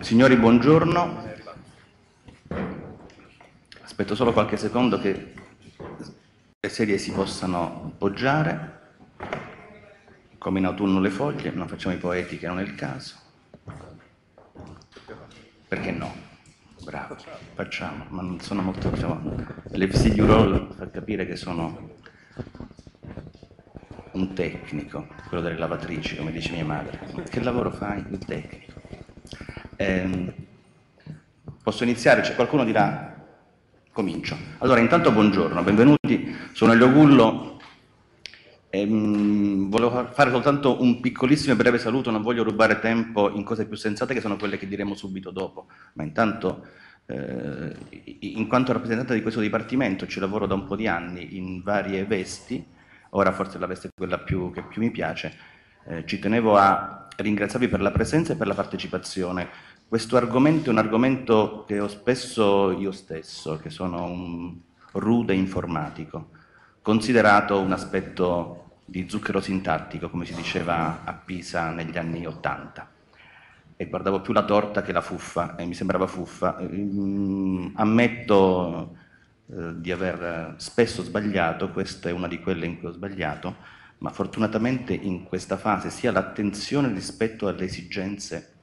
Signori, buongiorno. Aspetto solo qualche secondo che le sedie si possano poggiare. Come in autunno le foglie, non facciamo i poeti che non è il caso. Perché no? Bravo, facciamo, ma non sono molto... Diciamo, l'FCU roll fa capire che sono un tecnico, quello delle lavatrici, come dice mia madre. Che lavoro fai? Il tecnico. Eh, posso iniziare? C'è qualcuno dirà? Comincio. Allora, intanto buongiorno, benvenuti. Sono Elio Gullo. Ehm, volevo fare soltanto un piccolissimo e breve saluto, non voglio rubare tempo in cose più sensate che sono quelle che diremo subito dopo, ma intanto eh, in quanto rappresentante di questo dipartimento ci lavoro da un po' di anni in varie vesti, ora forse la veste è quella più, che più mi piace, eh, ci tenevo a ringraziarvi per la presenza e per la partecipazione. Questo argomento è un argomento che ho spesso io stesso, che sono un rude informatico, considerato un aspetto di zucchero sintattico, come si diceva a Pisa negli anni Ottanta. E guardavo più la torta che la fuffa, e mi sembrava fuffa. Mm, ammetto eh, di aver spesso sbagliato, questa è una di quelle in cui ho sbagliato, ma fortunatamente in questa fase sia l'attenzione rispetto alle esigenze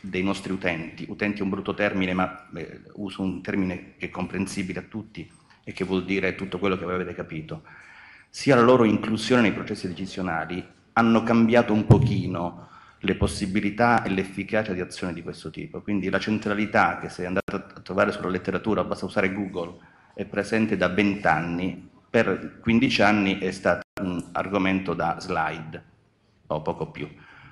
dei nostri utenti, utenti è un brutto termine, ma eh, uso un termine che è comprensibile a tutti e che vuol dire tutto quello che avete capito, sia la loro inclusione nei processi decisionali hanno cambiato un pochino le possibilità e l'efficacia di azione di questo tipo. Quindi la centralità che se andate a trovare sulla letteratura, basta usare Google, è presente da 20 anni, per 15 anni è stato un argomento da slide o poco più.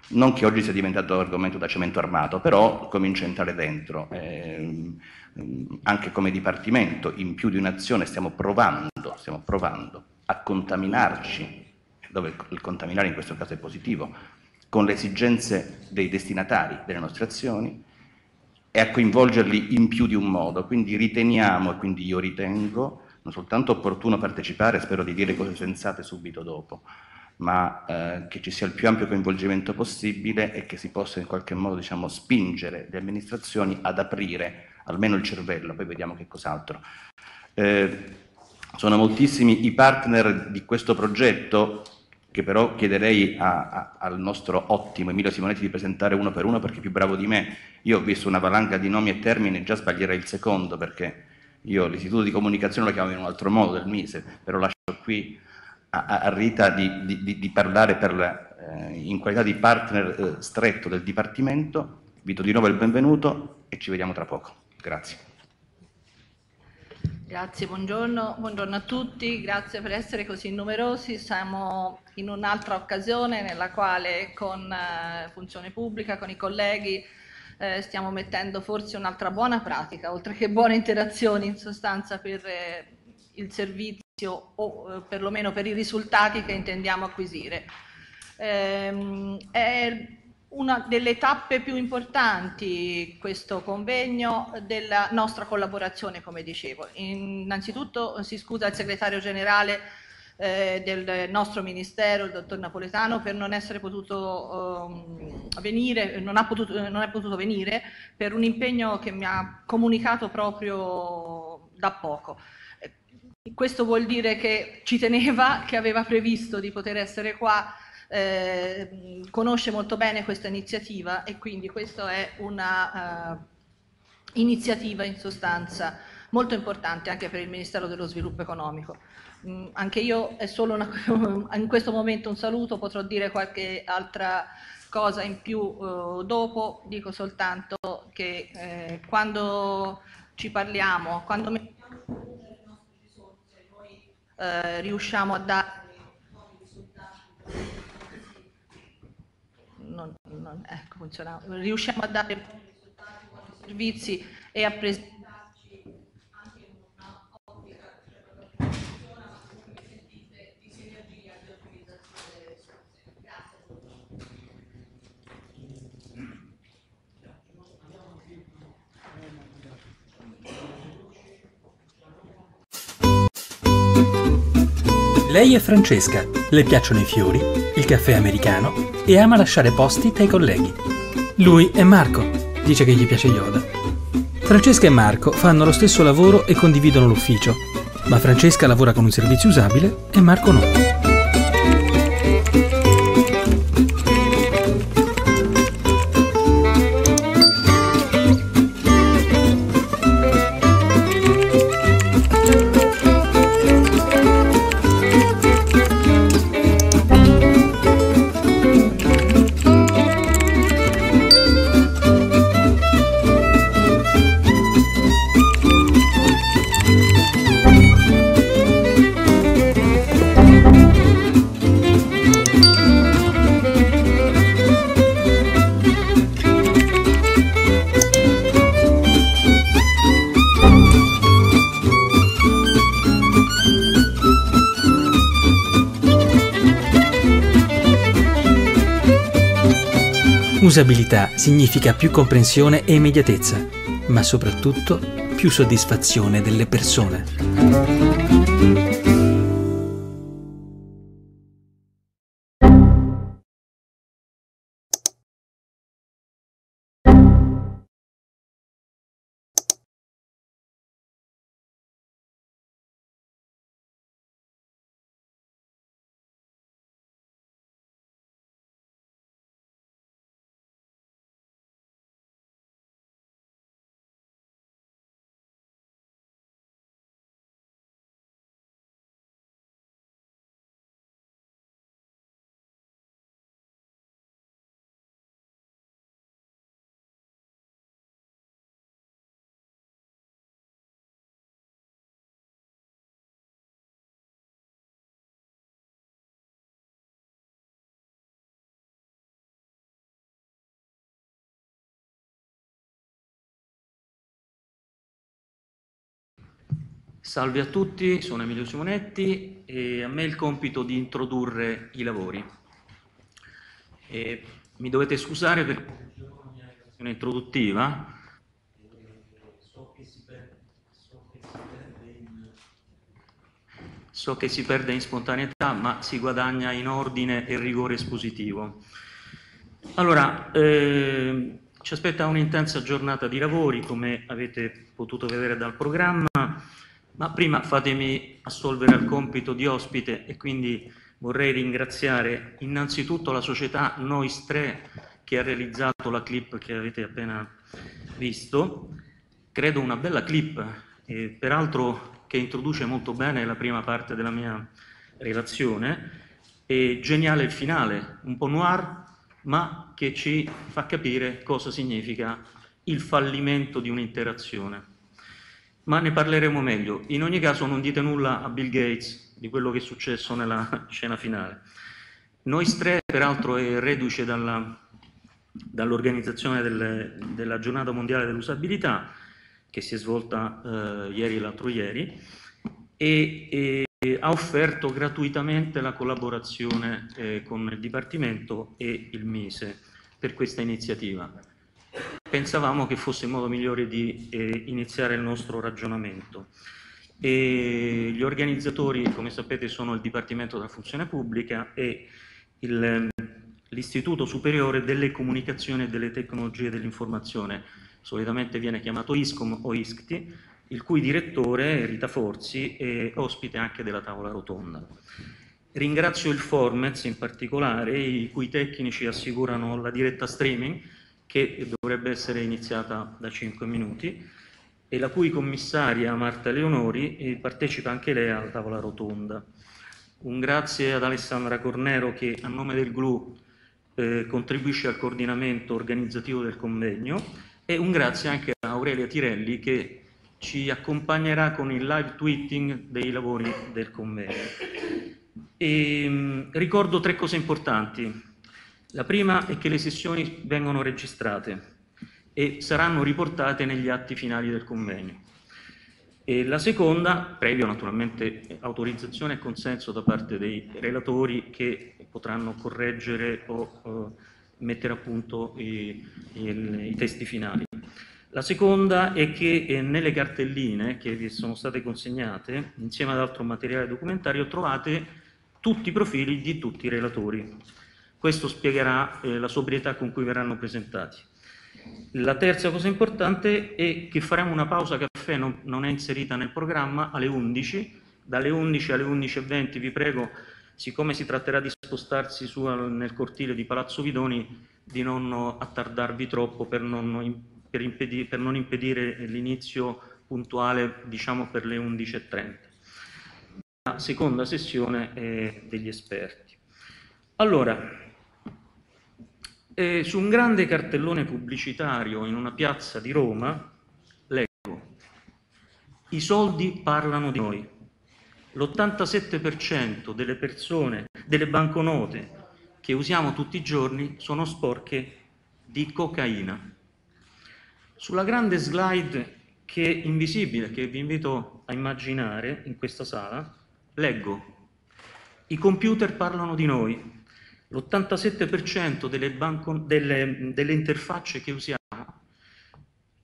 Non che oggi sia diventato argomento da cemento armato, però comincia a entrare dentro. Eh, anche come dipartimento, in più di un'azione, stiamo provando, stiamo provando a contaminarci, dove il contaminare in questo caso è positivo, con le esigenze dei destinatari delle nostre azioni e a coinvolgerli in più di un modo. Quindi riteniamo, e quindi io ritengo, non soltanto opportuno partecipare, spero di dire cose sensate subito dopo, ma eh, che ci sia il più ampio coinvolgimento possibile e che si possa in qualche modo diciamo, spingere le amministrazioni ad aprire almeno il cervello, poi vediamo che cos'altro. Eh, sono moltissimi i partner di questo progetto, che però chiederei a, a, al nostro ottimo Emilio Simonetti di presentare uno per uno perché è più bravo di me. Io ho visto una valanga di nomi e termini, già sbaglierei il secondo perché io l'istituto di comunicazione lo chiamo in un altro modo del Mise, però lascio qui a, a Rita di, di, di parlare per, eh, in qualità di partner eh, stretto del Dipartimento. Vi do di nuovo il benvenuto e ci vediamo tra poco. Grazie. Grazie, buongiorno. buongiorno a tutti, grazie per essere così numerosi. Siamo in un'altra occasione nella quale con eh, Funzione Pubblica, con i colleghi, eh, stiamo mettendo forse un'altra buona pratica, oltre che buone interazioni in sostanza per eh, il servizio o eh, perlomeno per i risultati che intendiamo acquisire. Ehm, è una delle tappe più importanti questo convegno della nostra collaborazione, come dicevo. Innanzitutto si scusa il segretario generale eh, del nostro ministero, il dottor Napoletano, per non essere potuto um, venire, non, potuto, non è potuto venire per un impegno che mi ha comunicato proprio da poco. Questo vuol dire che ci teneva, che aveva previsto di poter essere qua, eh, conosce molto bene questa iniziativa e quindi questa è una uh, iniziativa in sostanza molto importante anche per il Ministero dello Sviluppo Economico. Mm, anche io è solo una, in questo momento un saluto, potrò dire qualche altra cosa in più uh, dopo, dico soltanto che eh, quando ci parliamo, quando eh, riusciamo a dare non, non, ecco, riusciamo a dare servizi e a presentare Lei è Francesca, le piacciono i fiori, il caffè americano e ama lasciare posti ai colleghi. Lui è Marco, dice che gli piace Yoda. Francesca e Marco fanno lo stesso lavoro e condividono l'ufficio, ma Francesca lavora con un servizio usabile e Marco no. Usabilità significa più comprensione e immediatezza, ma soprattutto più soddisfazione delle persone. Salve a tutti, sono Emilio Simonetti e a me il compito di introdurre i lavori. E mi dovete scusare per la relazione introduttiva. So che, perde, so che si perde in spontaneità, ma si guadagna in ordine e rigore espositivo. Allora, eh, ci aspetta un'intensa giornata di lavori, come avete potuto vedere dal programma. Ma prima fatemi assolvere al compito di ospite e quindi vorrei ringraziare innanzitutto la società Nois 3 che ha realizzato la clip che avete appena visto. Credo una bella clip, e peraltro che introduce molto bene la prima parte della mia relazione. E geniale il finale, un po' noir, ma che ci fa capire cosa significa il fallimento di un'interazione ma ne parleremo meglio. In ogni caso non dite nulla a Bill Gates di quello che è successo nella scena finale. Noi tre, peraltro, è reduce dalla, dall'organizzazione delle, della giornata mondiale dell'usabilità, che si è svolta eh, ieri e l'altro ieri, e, e, ha offerto gratuitamente la collaborazione eh, con il Dipartimento e il Mise per questa iniziativa pensavamo che fosse il modo migliore di eh, iniziare il nostro ragionamento. E gli organizzatori, come sapete, sono il Dipartimento della Funzione Pubblica e l'Istituto Superiore delle Comunicazioni e delle Tecnologie dell'Informazione, solitamente viene chiamato ISCOM o ISCTI, il cui direttore, Rita Forzi, è ospite anche della tavola rotonda. Ringrazio il Formez in particolare, i cui tecnici assicurano la diretta streaming, che dovrebbe essere iniziata da 5 minuti e la cui commissaria Marta Leonori eh, partecipa anche lei alla tavola rotonda. Un grazie ad Alessandra Cornero che a nome del GLU eh, contribuisce al coordinamento organizzativo del convegno e un grazie anche a Aurelia Tirelli che ci accompagnerà con il live tweeting dei lavori del convegno. E, mh, mm, ricordo tre cose importanti. La prima è che le sessioni vengono registrate e saranno riportate negli atti finali del convegno. E la seconda, previo naturalmente autorizzazione e consenso da parte dei relatori che potranno correggere o uh, mettere a punto i, i, i, testi finali. La seconda è che eh, nelle cartelline che vi sono state consegnate, insieme ad altro materiale documentario, trovate tutti i profili di tutti i relatori questo spiegherà eh, la sobrietà con cui verranno presentati. La terza cosa importante è che faremo una pausa caffè, non, non è inserita nel programma, alle 11. Dalle 11 alle 11.20 vi prego, siccome si tratterà di spostarsi su, nel cortile di Palazzo Vidoni, di non attardarvi troppo per non, per impedire, per non impedire l'inizio puntuale diciamo per le 11.30. La seconda sessione è degli esperti. Allora, eh, su un grande cartellone pubblicitario in una piazza di Roma leggo i soldi parlano di noi. L'87% delle persone, delle banconote che usiamo tutti i giorni sono sporche di cocaina. Sulla grande slide che è invisibile, che vi invito a immaginare in questa sala, leggo i computer parlano di noi, l'87% delle, delle, delle interfacce che usiamo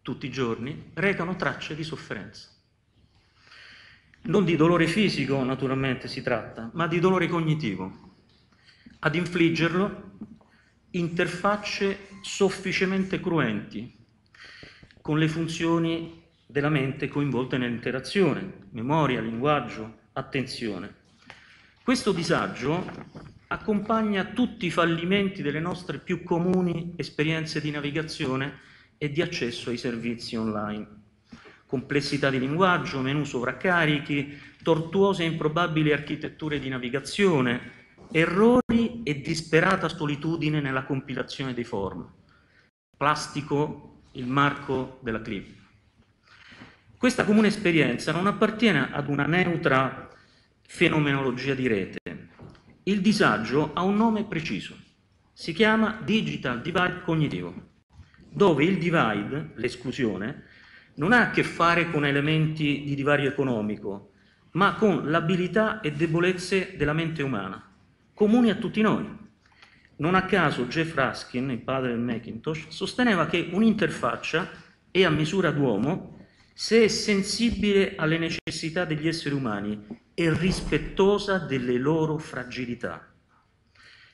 tutti i giorni recano tracce di sofferenza. Non di dolore fisico, naturalmente, si tratta, ma di dolore cognitivo. Ad infliggerlo interfacce sofficemente cruenti, con le funzioni della mente coinvolte nell'interazione, memoria, linguaggio, attenzione. Questo disagio accompagna tutti i fallimenti delle nostre più comuni esperienze di navigazione e di accesso ai servizi online. Complessità di linguaggio, menu sovraccarichi, tortuose e improbabili architetture di navigazione, errori e disperata solitudine nella compilazione dei form. Plastico il marco della clip. Questa comune esperienza non appartiene ad una neutra fenomenologia di rete. Il disagio ha un nome preciso. Si chiama digital divide cognitivo, dove il divide, l'esclusione, non ha a che fare con elementi di divario economico, ma con l'abilità e debolezze della mente umana, comuni a tutti noi. Non a caso Jeff Raskin, il padre del Macintosh, sosteneva che un'interfaccia è a misura d'uomo se è sensibile alle necessità degli esseri umani e rispettosa delle loro fragilità.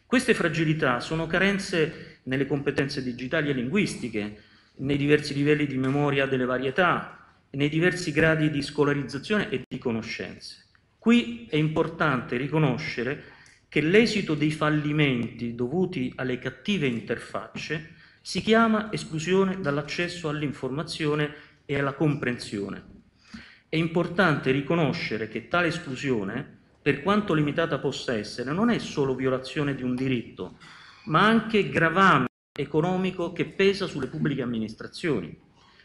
Queste fragilità sono carenze nelle competenze digitali e linguistiche, nei diversi livelli di memoria delle varietà, nei diversi gradi di scolarizzazione e di conoscenze. Qui è importante riconoscere che l'esito dei fallimenti dovuti alle cattive interfacce si chiama esclusione dall'accesso all'informazione e alla comprensione. È importante riconoscere che tale esclusione, per quanto limitata possa essere, non è solo violazione di un diritto, ma anche gravame economico che pesa sulle pubbliche amministrazioni.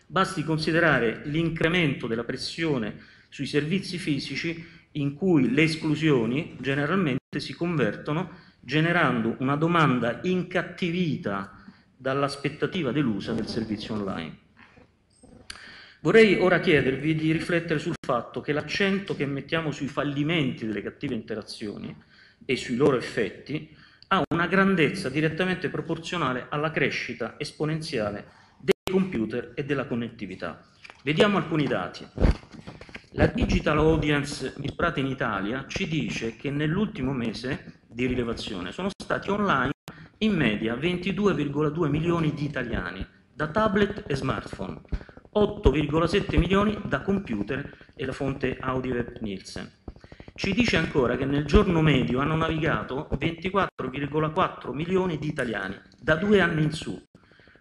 Basti considerare l'incremento della pressione sui servizi fisici in cui le esclusioni generalmente si convertono generando una domanda incattivita dall'aspettativa delusa del servizio online. Vorrei ora chiedervi di riflettere sul fatto che l'accento che mettiamo sui fallimenti delle cattive interazioni e sui loro effetti ha una grandezza direttamente proporzionale alla crescita esponenziale dei computer e della connettività. Vediamo alcuni dati. La Digital Audience misprata in Italia ci dice che nell'ultimo mese di rilevazione sono stati online in media 22,2 milioni di italiani da tablet e smartphone, 8,7 milioni da computer e la fonte AudioWeb Nielsen. Ci dice ancora che nel giorno medio hanno navigato 24,4 milioni di italiani da due anni in su,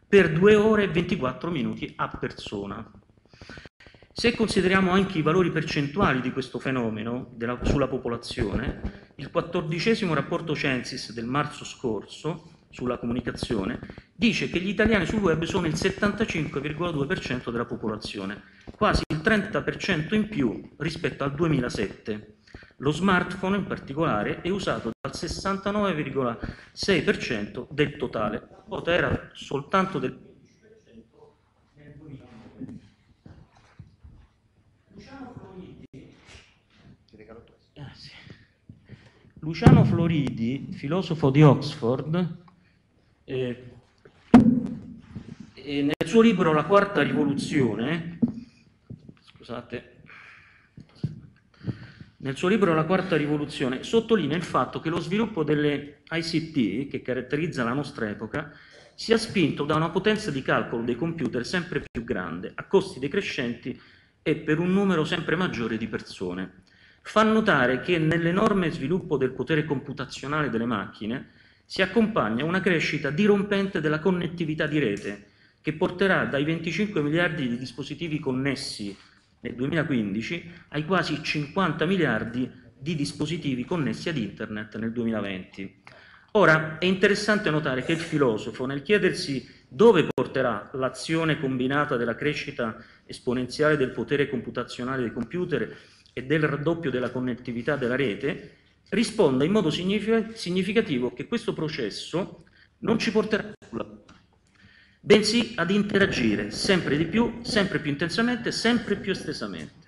per 2 ore e 24 minuti a persona. Se consideriamo anche i valori percentuali di questo fenomeno della, sulla popolazione, il quattordicesimo rapporto Censis del marzo scorso sulla comunicazione, dice che gli italiani sul web sono il 75,2% della popolazione, quasi il 30% in più rispetto al 2007. Lo smartphone in particolare è usato dal 69,6% del totale, la quota era soltanto del Luciano Floridi, filosofo di Oxford, eh, nel suo libro La quarta rivoluzione, scusate, nel suo libro La quarta rivoluzione sottolinea il fatto che lo sviluppo delle ICT, che caratterizza la nostra epoca, sia spinto da una potenza di calcolo dei computer sempre più grande, a costi decrescenti e per un numero sempre maggiore di persone. Fa notare che nell'enorme sviluppo del potere computazionale delle macchine si accompagna una crescita dirompente della connettività di rete, che porterà dai 25 miliardi di dispositivi connessi nel 2015 ai quasi 50 miliardi di dispositivi connessi ad Internet nel 2020. Ora, è interessante notare che il filosofo, nel chiedersi dove porterà l'azione combinata della crescita esponenziale del potere computazionale dei computer e del raddoppio della connettività della rete, risponda in modo significativo che questo processo non ci porterà a nulla, bensì ad interagire sempre di più, sempre più intensamente, sempre più estesamente.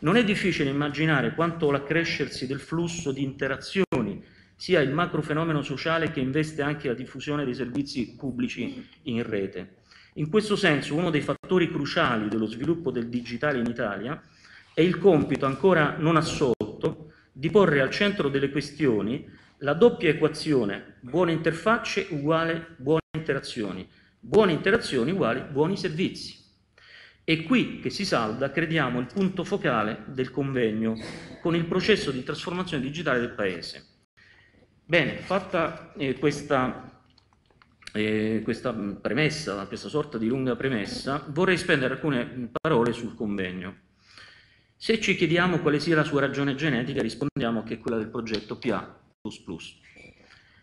Non è difficile immaginare quanto l'accrescersi del flusso di interazioni sia il macrofenomeno sociale che investe anche la diffusione dei servizi pubblici in rete. In questo senso uno dei fattori cruciali dello sviluppo del digitale in Italia è il compito ancora non assolto di porre al centro delle questioni la doppia equazione buone interfacce uguale buone interazioni, buone interazioni uguali buoni servizi. È qui che si salda, crediamo, il punto focale del convegno con il processo di trasformazione digitale del Paese. Bene, fatta eh, questa, eh, questa, premessa, questa sorta di lunga premessa, vorrei spendere alcune parole sul convegno. Se ci chiediamo quale sia la sua ragione genetica, rispondiamo che è quella del progetto PA++.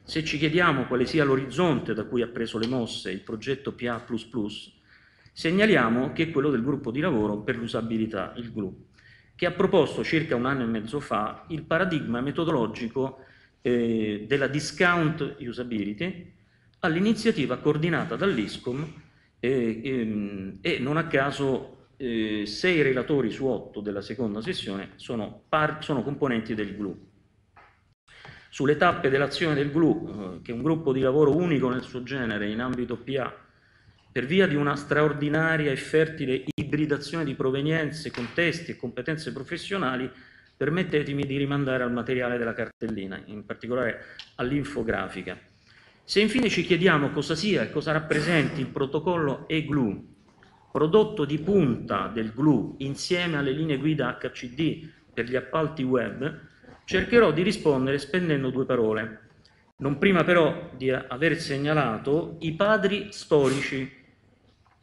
Se ci chiediamo quale sia l'orizzonte da cui ha preso le mosse il progetto PA++, segnaliamo che è quello del gruppo di lavoro per l'usabilità, il GLU, che ha proposto circa un anno e mezzo fa il paradigma metodologico eh, della discount usability all'iniziativa coordinata dall'ISCOM eh, ehm, e non a caso eh, sei relatori su otto della seconda sessione sono, sono componenti del GLU. Sulle tappe dell'azione del GLU, eh, che è un gruppo di lavoro unico nel suo genere in ambito PA, per via di una straordinaria e fertile ibridazione di provenienze, contesti e competenze professionali, Permettetemi di rimandare al materiale della cartellina, in particolare all'infografica. Se infine ci chiediamo cosa sia e cosa rappresenti il protocollo e-GLU, prodotto di punta del GLU insieme alle linee guida HCD per gli appalti web, cercherò di rispondere spendendo due parole. Non prima però di aver segnalato i padri storici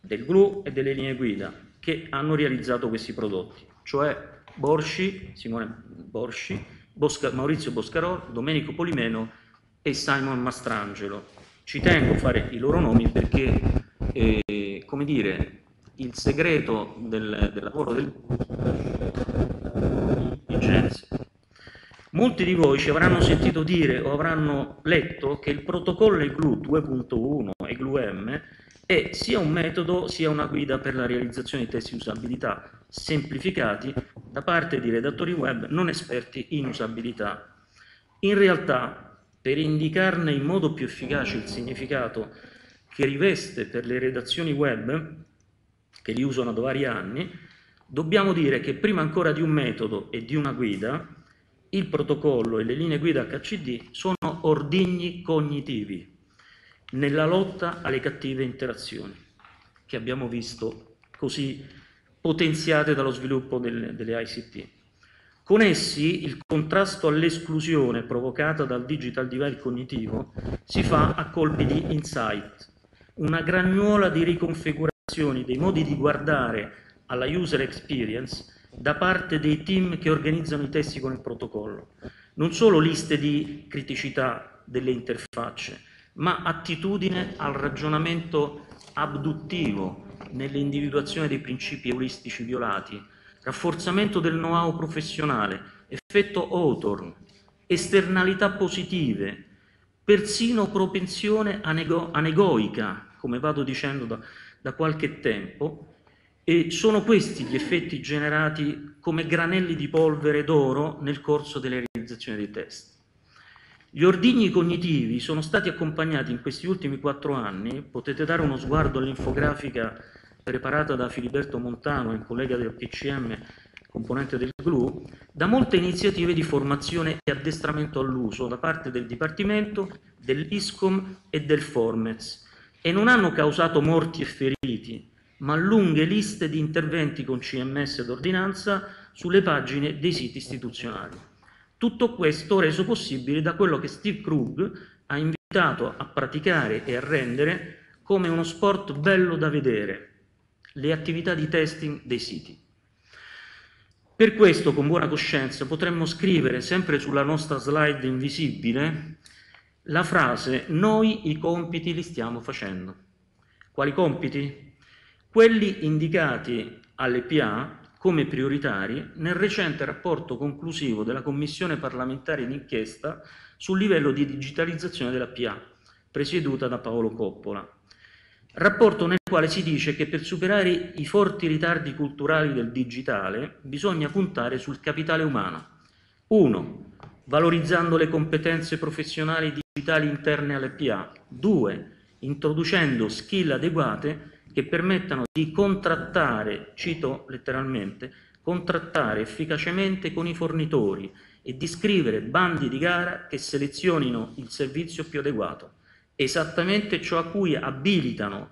del GLU e delle linee guida che hanno realizzato questi prodotti, cioè Borsci, Simone Borsci, Bosca, Maurizio Boscarò, Domenico Polimeno e Simon Mastrangelo. Ci tengo a fare i loro nomi perché, eh, come dire, il segreto del, del lavoro del Vincenzi. Molti di voi ci avranno sentito dire o avranno letto che il protocollo EGLU 2.1 EGLU-M è sia un metodo sia una guida per la realizzazione di test di usabilità semplificati da parte di redattori web non esperti in usabilità. In realtà, per indicarne in modo più efficace il significato che riveste per le redazioni web, che li usano da vari anni, dobbiamo dire che prima ancora di un metodo e di una guida, il protocollo e le linee guida HCD sono ordigni cognitivi nella lotta alle cattive interazioni che abbiamo visto così potenziate dallo sviluppo delle, delle ICT. Con essi il contrasto all'esclusione provocata dal digital divide cognitivo si fa a colpi di insight, una gragnuola di riconfigurazioni dei modi di guardare alla user experience da parte dei team che organizzano i testi con il protocollo. Non solo liste di criticità delle interfacce, ma attitudine al ragionamento abduttivo nell'individuazione dei principi euristici violati, rafforzamento del know-how professionale, effetto Hawthorne, esternalità positive, persino propensione anego anegoica, come vado dicendo da, da qualche tempo, e sono questi gli effetti generati come granelli di polvere d'oro nel corso delle realizzazioni dei test. Gli ordigni cognitivi sono stati accompagnati in questi ultimi quattro anni, potete dare uno sguardo all'infografica preparata da Filiberto Montano, il collega del PCM, componente del GLU, da molte iniziative di formazione e addestramento all'uso da parte del Dipartimento, dell'ISCOM e del Formez, e non hanno causato morti e feriti, ma lunghe liste di interventi con CMS ed ordinanza sulle pagine dei siti istituzionali. Tutto questo reso possibile da quello che Steve Krug ha invitato a praticare e a rendere come uno sport bello da vedere, le attività di testing dei siti. Per questo, con buona coscienza, potremmo scrivere sempre sulla nostra slide invisibile la frase noi i compiti li stiamo facendo. Quali compiti? Quelli indicati alle PA come prioritari nel recente rapporto conclusivo della Commissione parlamentare d'inchiesta sul livello di digitalizzazione della PA, presieduta da Paolo Coppola. Rapporto nel quale si dice che per superare i forti ritardi culturali del digitale bisogna puntare sul capitale umano. 1. Valorizzando le competenze professionali digitali interne alle PA. 2. Introducendo skill adeguate che permettano di contrattare, cito letteralmente, contrattare efficacemente con i fornitori e di scrivere bandi di gara che selezionino il servizio più adeguato esattamente ciò a cui abilitano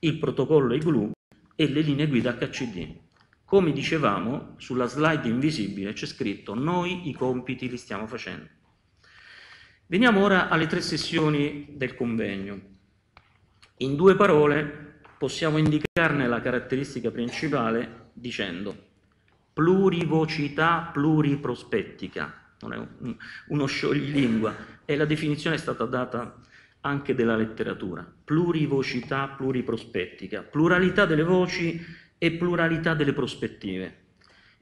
il protocollo IGLU e le linee guida HCD. Come dicevamo, sulla slide invisibile c'è scritto noi i compiti li stiamo facendo. Veniamo ora alle tre sessioni del convegno. In due parole possiamo indicarne la caratteristica principale dicendo plurivocità pluriprospettica, non è uno scioglilingua, e la definizione è stata data anche della letteratura, plurivocità pluriprospettica, pluralità delle voci e pluralità delle prospettive,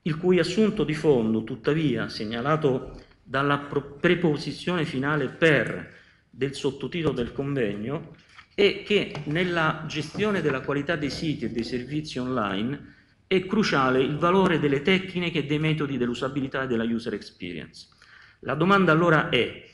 il cui assunto di fondo, tuttavia, segnalato dalla preposizione finale per del sottotitolo del convegno, è che nella gestione della qualità dei siti e dei servizi online è cruciale il valore delle tecniche e dei metodi dell'usabilità e della user experience. La domanda allora è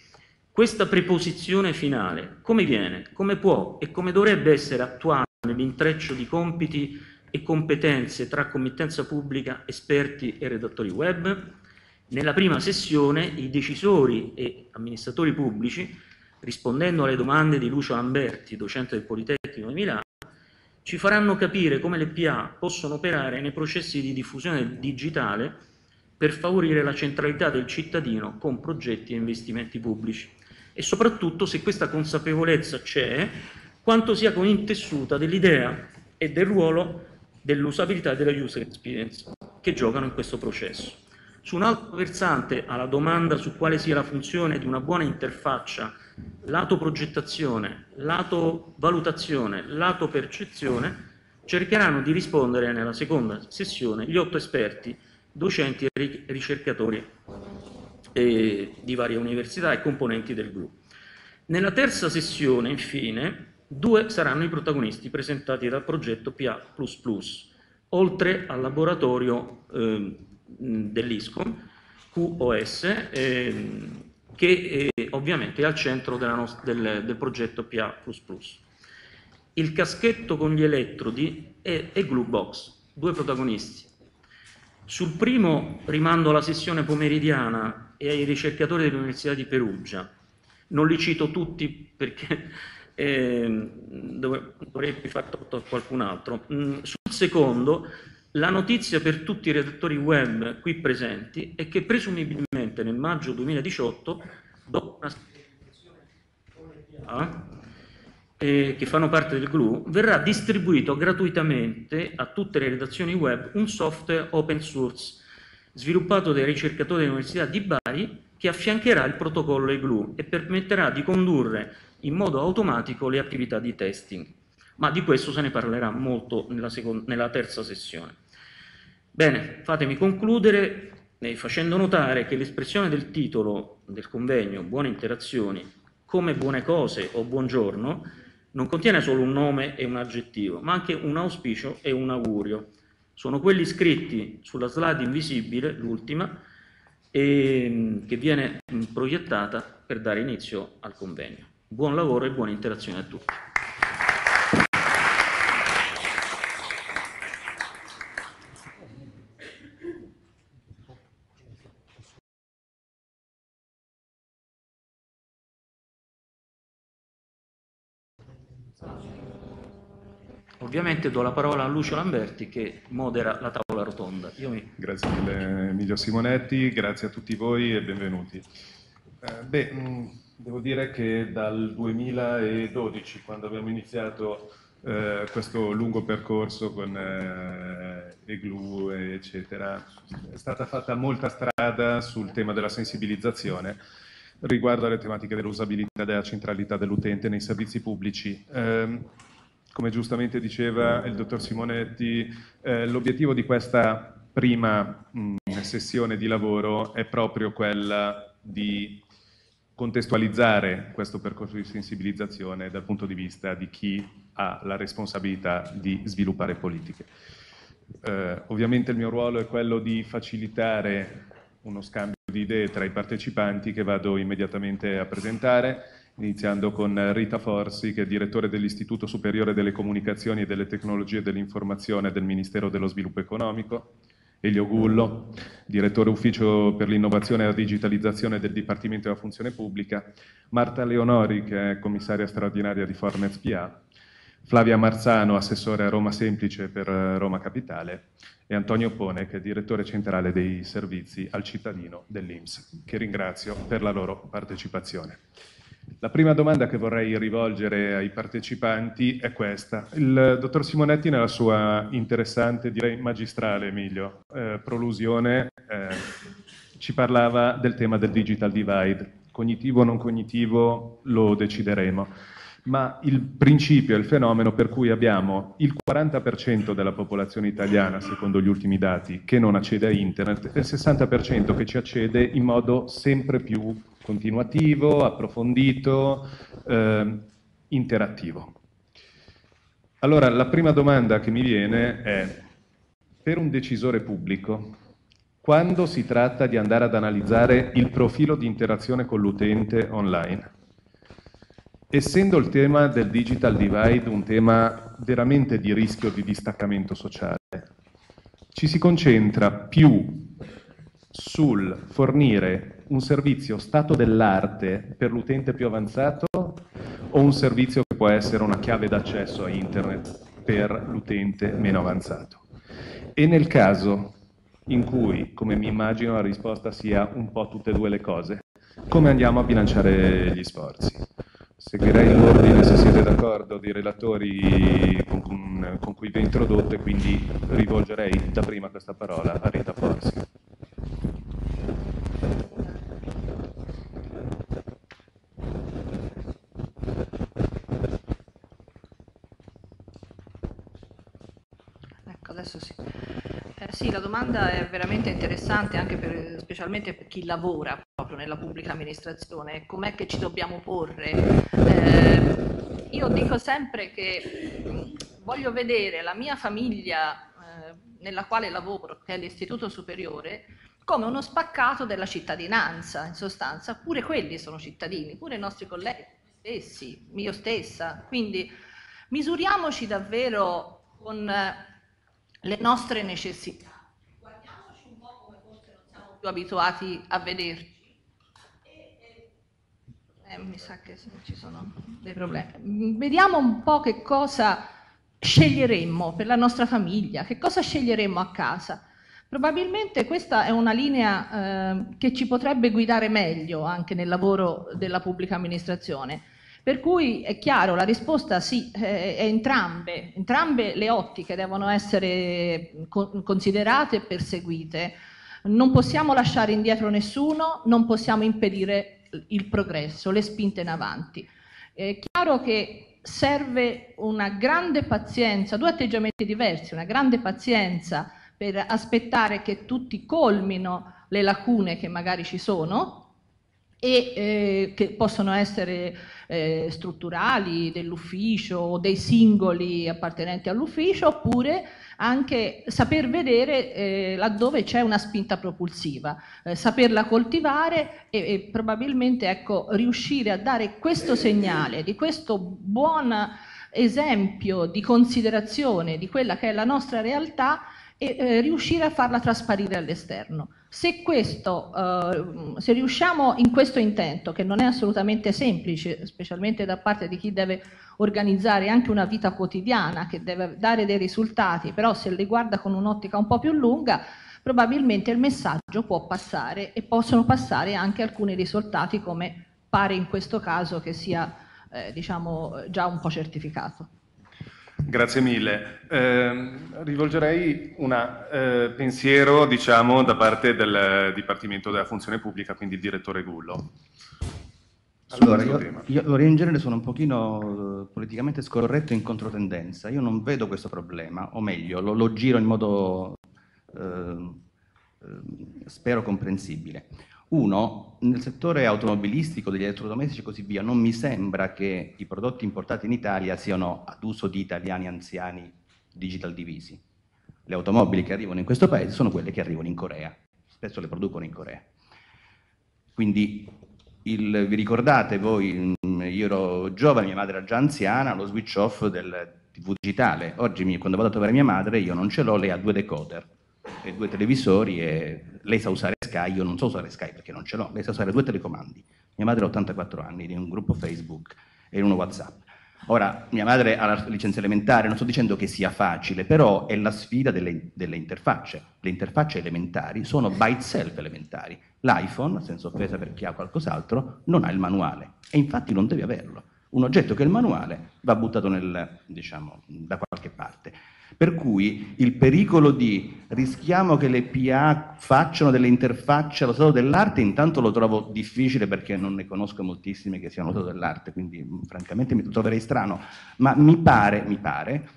questa preposizione finale come viene, come può e come dovrebbe essere attuata nell'intreccio di compiti e competenze tra committenza pubblica, esperti e redattori web? Nella prima sessione i decisori e amministratori pubblici, rispondendo alle domande di Lucio Lamberti, docente del Politecnico di Milano, ci faranno capire come le PA possono operare nei processi di diffusione digitale per favorire la centralità del cittadino con progetti e investimenti pubblici e soprattutto se questa consapevolezza c'è, quanto sia intessuta dell'idea e del ruolo dell'usabilità e della user experience che giocano in questo processo. Su un altro versante alla domanda su quale sia la funzione di una buona interfaccia lato progettazione, lato valutazione, lato percezione, cercheranno di rispondere nella seconda sessione gli otto esperti, docenti e ricercatori eh, di varie università e componenti del gruppo. Nella terza sessione, infine, due saranno i protagonisti presentati dal progetto PA++, oltre al laboratorio eh, dell'ISCOM, QoS, eh, che è, ovviamente è al centro del, del, progetto PA++. Il caschetto con gli elettrodi è, è Glue Box, due protagonisti. Sul primo rimando alla sessione pomeridiana e ai ricercatori dell'Università di Perugia. Non li cito tutti perché eh, dovrei far torto a qualcun altro. Sul secondo, la notizia per tutti i redattori web qui presenti è che presumibilmente nel maggio 2018, dopo una eh, che fanno parte del GLU, verrà distribuito gratuitamente a tutte le redazioni web un software open source sviluppato dai ricercatori dell'Università di Bari che affiancherà il protocollo EGLU e permetterà di condurre in modo automatico le attività di testing. Ma di questo se ne parlerà molto nella, nella terza sessione. Bene, fatemi concludere eh, facendo notare che l'espressione del titolo del convegno, Buone interazioni, come buone cose o buongiorno, non contiene solo un nome e un aggettivo, ma anche un auspicio e un augurio sono quelli scritti sulla slide invisibile, l'ultima, che viene proiettata per dare inizio al convegno. Buon lavoro e buona interazione a tutti. Ovviamente do la parola a Lucio Lamberti che modera la tavola rotonda. Mi... Grazie mille Emilio Simonetti, grazie a tutti voi e benvenuti. Eh, beh, mh, devo dire che dal 2012, quando abbiamo iniziato eh, questo lungo percorso con eh, EGLU, eccetera, è stata fatta molta strada sul tema della sensibilizzazione riguardo alle tematiche dell'usabilità e della centralità dell'utente nei servizi pubblici. Eh, come giustamente diceva il dottor Simonetti, eh, l'obiettivo di questa prima mh, sessione di lavoro è proprio quella di contestualizzare questo percorso di sensibilizzazione dal punto di vista di chi ha la responsabilità di sviluppare politiche. Eh, ovviamente il mio ruolo è quello di facilitare uno scambio di idee tra i partecipanti che vado immediatamente a presentare iniziando con Rita Forsi, che è direttore dell'Istituto Superiore delle Comunicazioni e delle Tecnologie dell'Informazione del Ministero dello Sviluppo Economico, Elio Gullo, direttore ufficio per l'innovazione e la digitalizzazione del Dipartimento della Funzione Pubblica, Marta Leonori, che è commissaria straordinaria di Fornez PA, Flavia Marzano, assessore a Roma Semplice per Roma Capitale, e Antonio Pone, che è direttore centrale dei servizi al cittadino dell'Inps, che ringrazio per la loro partecipazione. La prima domanda che vorrei rivolgere ai partecipanti è questa. Il dottor Simonetti nella sua interessante, direi magistrale Emilio, eh, prolusione eh, ci parlava del tema del digital divide. Cognitivo o non cognitivo lo decideremo, ma il principio, il fenomeno per cui abbiamo il 40% della popolazione italiana, secondo gli ultimi dati, che non accede a internet e il 60% che ci accede in modo sempre più continuativo, approfondito, eh, interattivo. Allora, la prima domanda che mi viene è, per un decisore pubblico, quando si tratta di andare ad analizzare il profilo di interazione con l'utente online, essendo il tema del digital divide un tema veramente di rischio di distaccamento sociale, ci si concentra più sul fornire un servizio stato dell'arte per l'utente più avanzato o un servizio che può essere una chiave d'accesso a internet per l'utente meno avanzato. E nel caso in cui, come mi immagino, la risposta sia un po' tutte e due le cose, come andiamo a bilanciare gli sforzi? Seguirei l'ordine, se siete d'accordo, dei relatori con, con, con cui vi ho introdotto e quindi rivolgerei da prima questa parola a Rita Forsi. Ecco, adesso sì. Eh, sì, la domanda è veramente interessante anche per, specialmente per chi lavora proprio nella pubblica amministrazione. Com'è che ci dobbiamo porre? Eh, io dico sempre che voglio vedere la mia famiglia eh, nella quale lavoro, che è l'Istituto Superiore, come uno spaccato della cittadinanza, in sostanza, pure quelli sono cittadini, pure i nostri colleghi stessi, io stessa, quindi misuriamoci davvero con le nostre necessità, guardiamoci un po' come forse non siamo più abituati a vederci. Eh, mi sa che ci sono dei problemi. Vediamo un po' che cosa sceglieremmo per la nostra famiglia, che cosa sceglieremmo a casa. Probabilmente questa è una linea eh, che ci potrebbe guidare meglio anche nel lavoro della pubblica amministrazione. Per cui è chiaro, la risposta sì, è entrambe, entrambe le ottiche devono essere considerate e perseguite. Non possiamo lasciare indietro nessuno, non possiamo impedire il progresso, le spinte in avanti. È chiaro che serve una grande pazienza, due atteggiamenti diversi, una grande pazienza per aspettare che tutti colmino le lacune che magari ci sono e eh, che possono essere eh, strutturali dell'ufficio o dei singoli appartenenti all'ufficio oppure anche saper vedere eh, laddove c'è una spinta propulsiva, eh, saperla coltivare e, e probabilmente ecco, riuscire a dare questo segnale di questo buon esempio di considerazione di quella che è la nostra realtà e eh, riuscire a farla trasparire all'esterno. Se, questo, eh, se riusciamo in questo intento, che non è assolutamente semplice, specialmente da parte di chi deve organizzare anche una vita quotidiana, che deve dare dei risultati, però se li guarda con un'ottica un po' più lunga, probabilmente il messaggio può passare e possono passare anche alcuni risultati come pare in questo caso che sia eh, diciamo, già un po' certificato. Grazie mille. Eh, rivolgerei un eh, pensiero diciamo, da parte del Dipartimento della Funzione Pubblica, quindi il direttore Gullo. Allora, io, io, allora, in genere sono un pochino eh, politicamente scorretto in controtendenza. Io non vedo questo problema, o meglio, lo, lo giro in modo eh, eh, spero comprensibile. Uno, nel settore automobilistico, degli elettrodomestici e così via, non mi sembra che i prodotti importati in Italia siano ad uso di italiani anziani digital divisi. Le automobili che arrivano in questo paese sono quelle che arrivano in Corea, spesso le producono in Corea. Quindi il, vi ricordate voi, mm, io ero giovane, mia madre era già anziana, lo switch off del TV digitale. Oggi quando vado a trovare mia madre io non ce l'ho, lei ha due decoder e due televisori e lei sa usare Sky, io non so usare Sky perché non ce l'ho, lei sa usare due telecomandi. Mia madre ha 84 anni, in un gruppo Facebook e uno WhatsApp. Ora, mia madre ha la licenza elementare, non sto dicendo che sia facile, però è la sfida delle, delle interfacce. Le interfacce elementari sono by itself elementari. L'iPhone, senza offesa per chi ha qualcos'altro, non ha il manuale e infatti non deve averlo. Un oggetto che è il manuale va buttato nel, diciamo, da qualche parte. Per cui il pericolo di rischiamo che le PA facciano delle interfacce allo stato dell'arte, intanto lo trovo difficile perché non ne conosco moltissime che siano allo stato dell'arte, quindi francamente mi troverei strano, ma mi pare, mi pare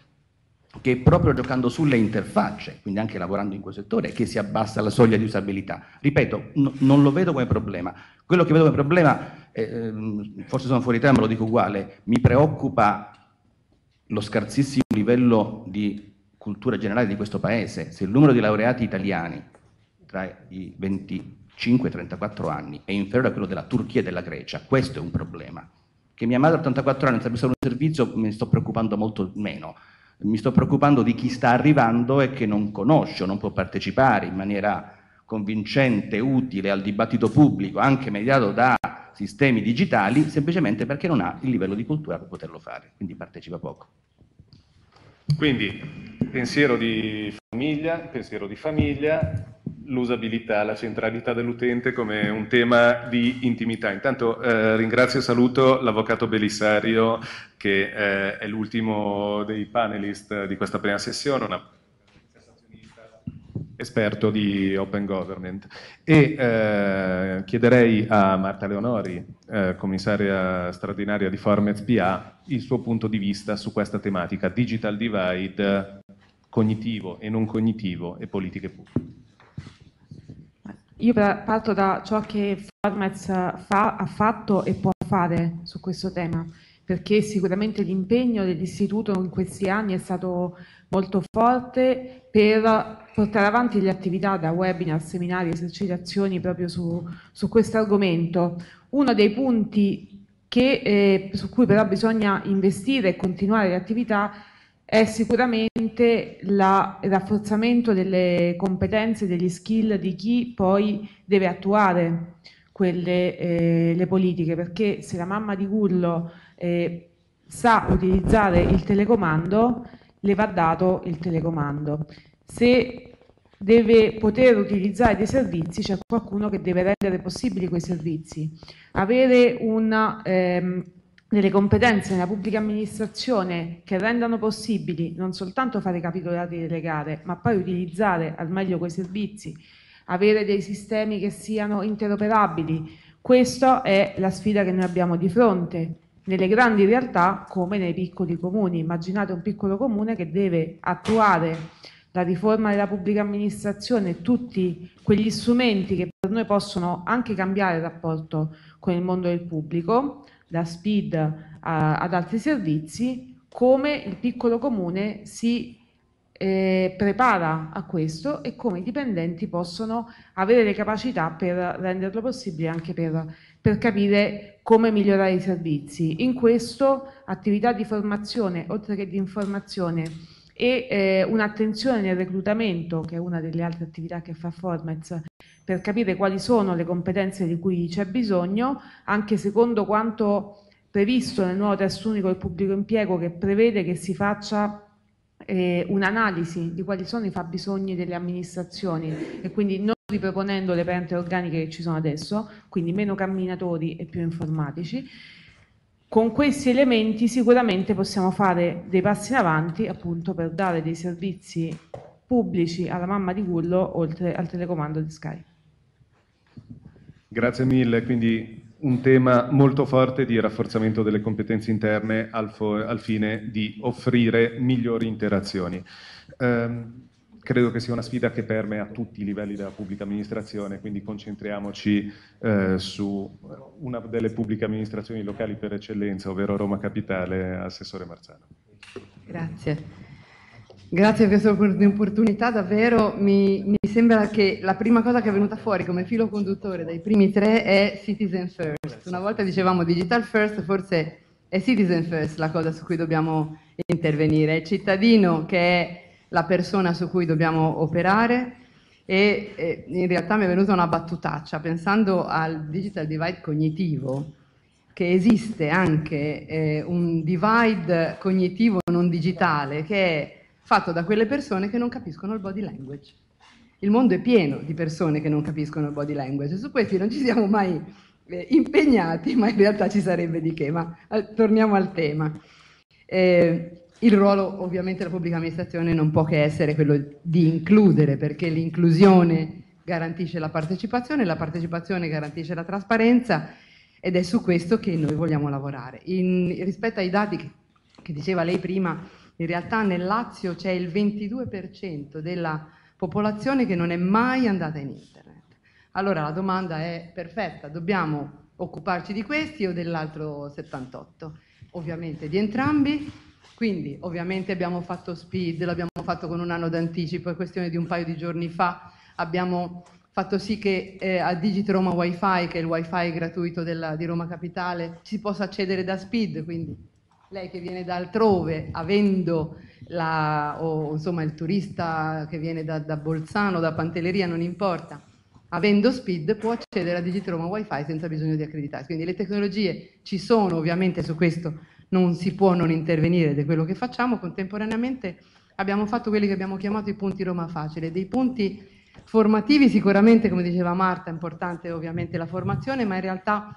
che proprio giocando sulle interfacce, quindi anche lavorando in quel settore, che si abbassa la soglia di usabilità. Ripeto, no, non lo vedo come problema. Quello che vedo come problema, eh, forse sono fuori tema, lo dico uguale, mi preoccupa lo scarsissimo livello di cultura generale di questo paese, se il numero di laureati italiani tra i 25 e i 34 anni è inferiore a quello della Turchia e della Grecia, questo è un problema. Che mia madre a 84 anni sappia un servizio mi sto preoccupando molto meno. Mi sto preoccupando di chi sta arrivando e che non conosce o non può partecipare in maniera convincente, utile al dibattito pubblico, anche mediato da sistemi digitali, semplicemente perché non ha il livello di cultura per poterlo fare, quindi partecipa poco. Quindi pensiero di famiglia, pensiero di famiglia, l'usabilità, la centralità dell'utente come un tema di intimità. Intanto eh, ringrazio e saluto l'avvocato Belisario che eh, è l'ultimo dei panelist di questa prima sessione, una esperto di Open Government. E eh, chiederei a Marta Leonori, eh, commissaria straordinaria di Formez PA, il suo punto di vista su questa tematica, digital divide cognitivo e non cognitivo e politiche pubbliche. Io parto da ciò che Formez fa, ha fatto e può fare su questo tema, perché sicuramente l'impegno dell'istituto in questi anni è stato molto forte per portare avanti le attività da webinar, seminari, esercitazioni proprio su, su questo argomento. Uno dei punti che, eh, su cui però bisogna investire e continuare le attività è sicuramente la, il rafforzamento delle competenze, degli skill di chi poi deve attuare quelle, eh, le politiche, perché se la mamma di Gullo eh, sa utilizzare il telecomando, le va dato il telecomando. Se deve poter utilizzare dei servizi, c'è qualcuno che deve rendere possibili quei servizi. Avere una, ehm, delle competenze nella pubblica amministrazione che rendano possibili non soltanto fare capitolati delle gare, ma poi utilizzare al meglio quei servizi, avere dei sistemi che siano interoperabili. Questa è la sfida che noi abbiamo di fronte nelle grandi realtà come nei piccoli comuni. Immaginate un piccolo comune che deve attuare la riforma della pubblica amministrazione tutti quegli strumenti che per noi possono anche cambiare il rapporto con il mondo del pubblico, da SPID a, ad altri servizi, come il piccolo comune si eh, prepara a questo e come i dipendenti possono avere le capacità per renderlo possibile anche per per capire come migliorare i servizi. In questo attività di formazione, oltre che di informazione, e eh, un'attenzione nel reclutamento, che è una delle altre attività che fa Formez, per capire quali sono le competenze di cui c'è bisogno, anche secondo quanto previsto nel nuovo testo unico del pubblico impiego che prevede che si faccia eh, un'analisi di quali sono i fabbisogni delle amministrazioni e quindi non riproponendo le piante organiche che ci sono adesso, quindi meno camminatori e più informatici. Con questi elementi sicuramente possiamo fare dei passi in avanti appunto per dare dei servizi pubblici alla mamma di Gullo oltre al telecomando di Sky. Grazie mille, quindi un tema molto forte di rafforzamento delle competenze interne al, al fine di offrire migliori interazioni. Eh, credo che sia una sfida che permea tutti i livelli della pubblica amministrazione, quindi concentriamoci eh, su una delle pubbliche amministrazioni locali per eccellenza, ovvero Roma Capitale, Assessore Marzano. Grazie. Grazie per questa opportunità, davvero mi, mi, sembra che la prima cosa che è venuta fuori come filo conduttore dai primi tre è Citizen First. Una volta dicevamo Digital First, forse è Citizen First la cosa su cui dobbiamo intervenire, il cittadino che è la persona su cui dobbiamo operare e, e in realtà mi è venuta una battutaccia pensando al digital divide cognitivo che esiste anche eh, un divide cognitivo non digitale che è fatto da quelle persone che non capiscono il body language. Il mondo è pieno di persone che non capiscono il body language, su questi non ci siamo mai eh, impegnati, ma in realtà ci sarebbe di che. Ma eh, torniamo al tema. Eh, il ruolo ovviamente della pubblica amministrazione non può che essere quello di includere, perché l'inclusione garantisce la partecipazione, la partecipazione garantisce la trasparenza ed è su questo che noi vogliamo lavorare. In, rispetto ai dati che, che diceva lei prima, in realtà nel Lazio c'è il 22% della popolazione che non è mai andata in internet. Allora la domanda è perfetta, dobbiamo occuparci di questi o dell'altro 78? Ovviamente di entrambi, quindi ovviamente abbiamo fatto speed, l'abbiamo fatto con un anno d'anticipo, è questione di un paio di giorni fa, abbiamo fatto sì che eh, a Digit Roma Wi-Fi, che è il Wi-Fi gratuito della, di Roma Capitale, si possa accedere da speed, quindi lei che viene da altrove, avendo la, o insomma il turista che viene da, da Bolzano, da Pantelleria, non importa, avendo speed può accedere a Digitroma Wi-Fi senza bisogno di accreditarsi. Quindi le tecnologie ci sono, ovviamente su questo non si può non intervenire ed è quello che facciamo. Contemporaneamente abbiamo fatto quelli che abbiamo chiamato i punti Roma Facile, dei punti formativi sicuramente, come diceva Marta, è importante ovviamente la formazione, ma in realtà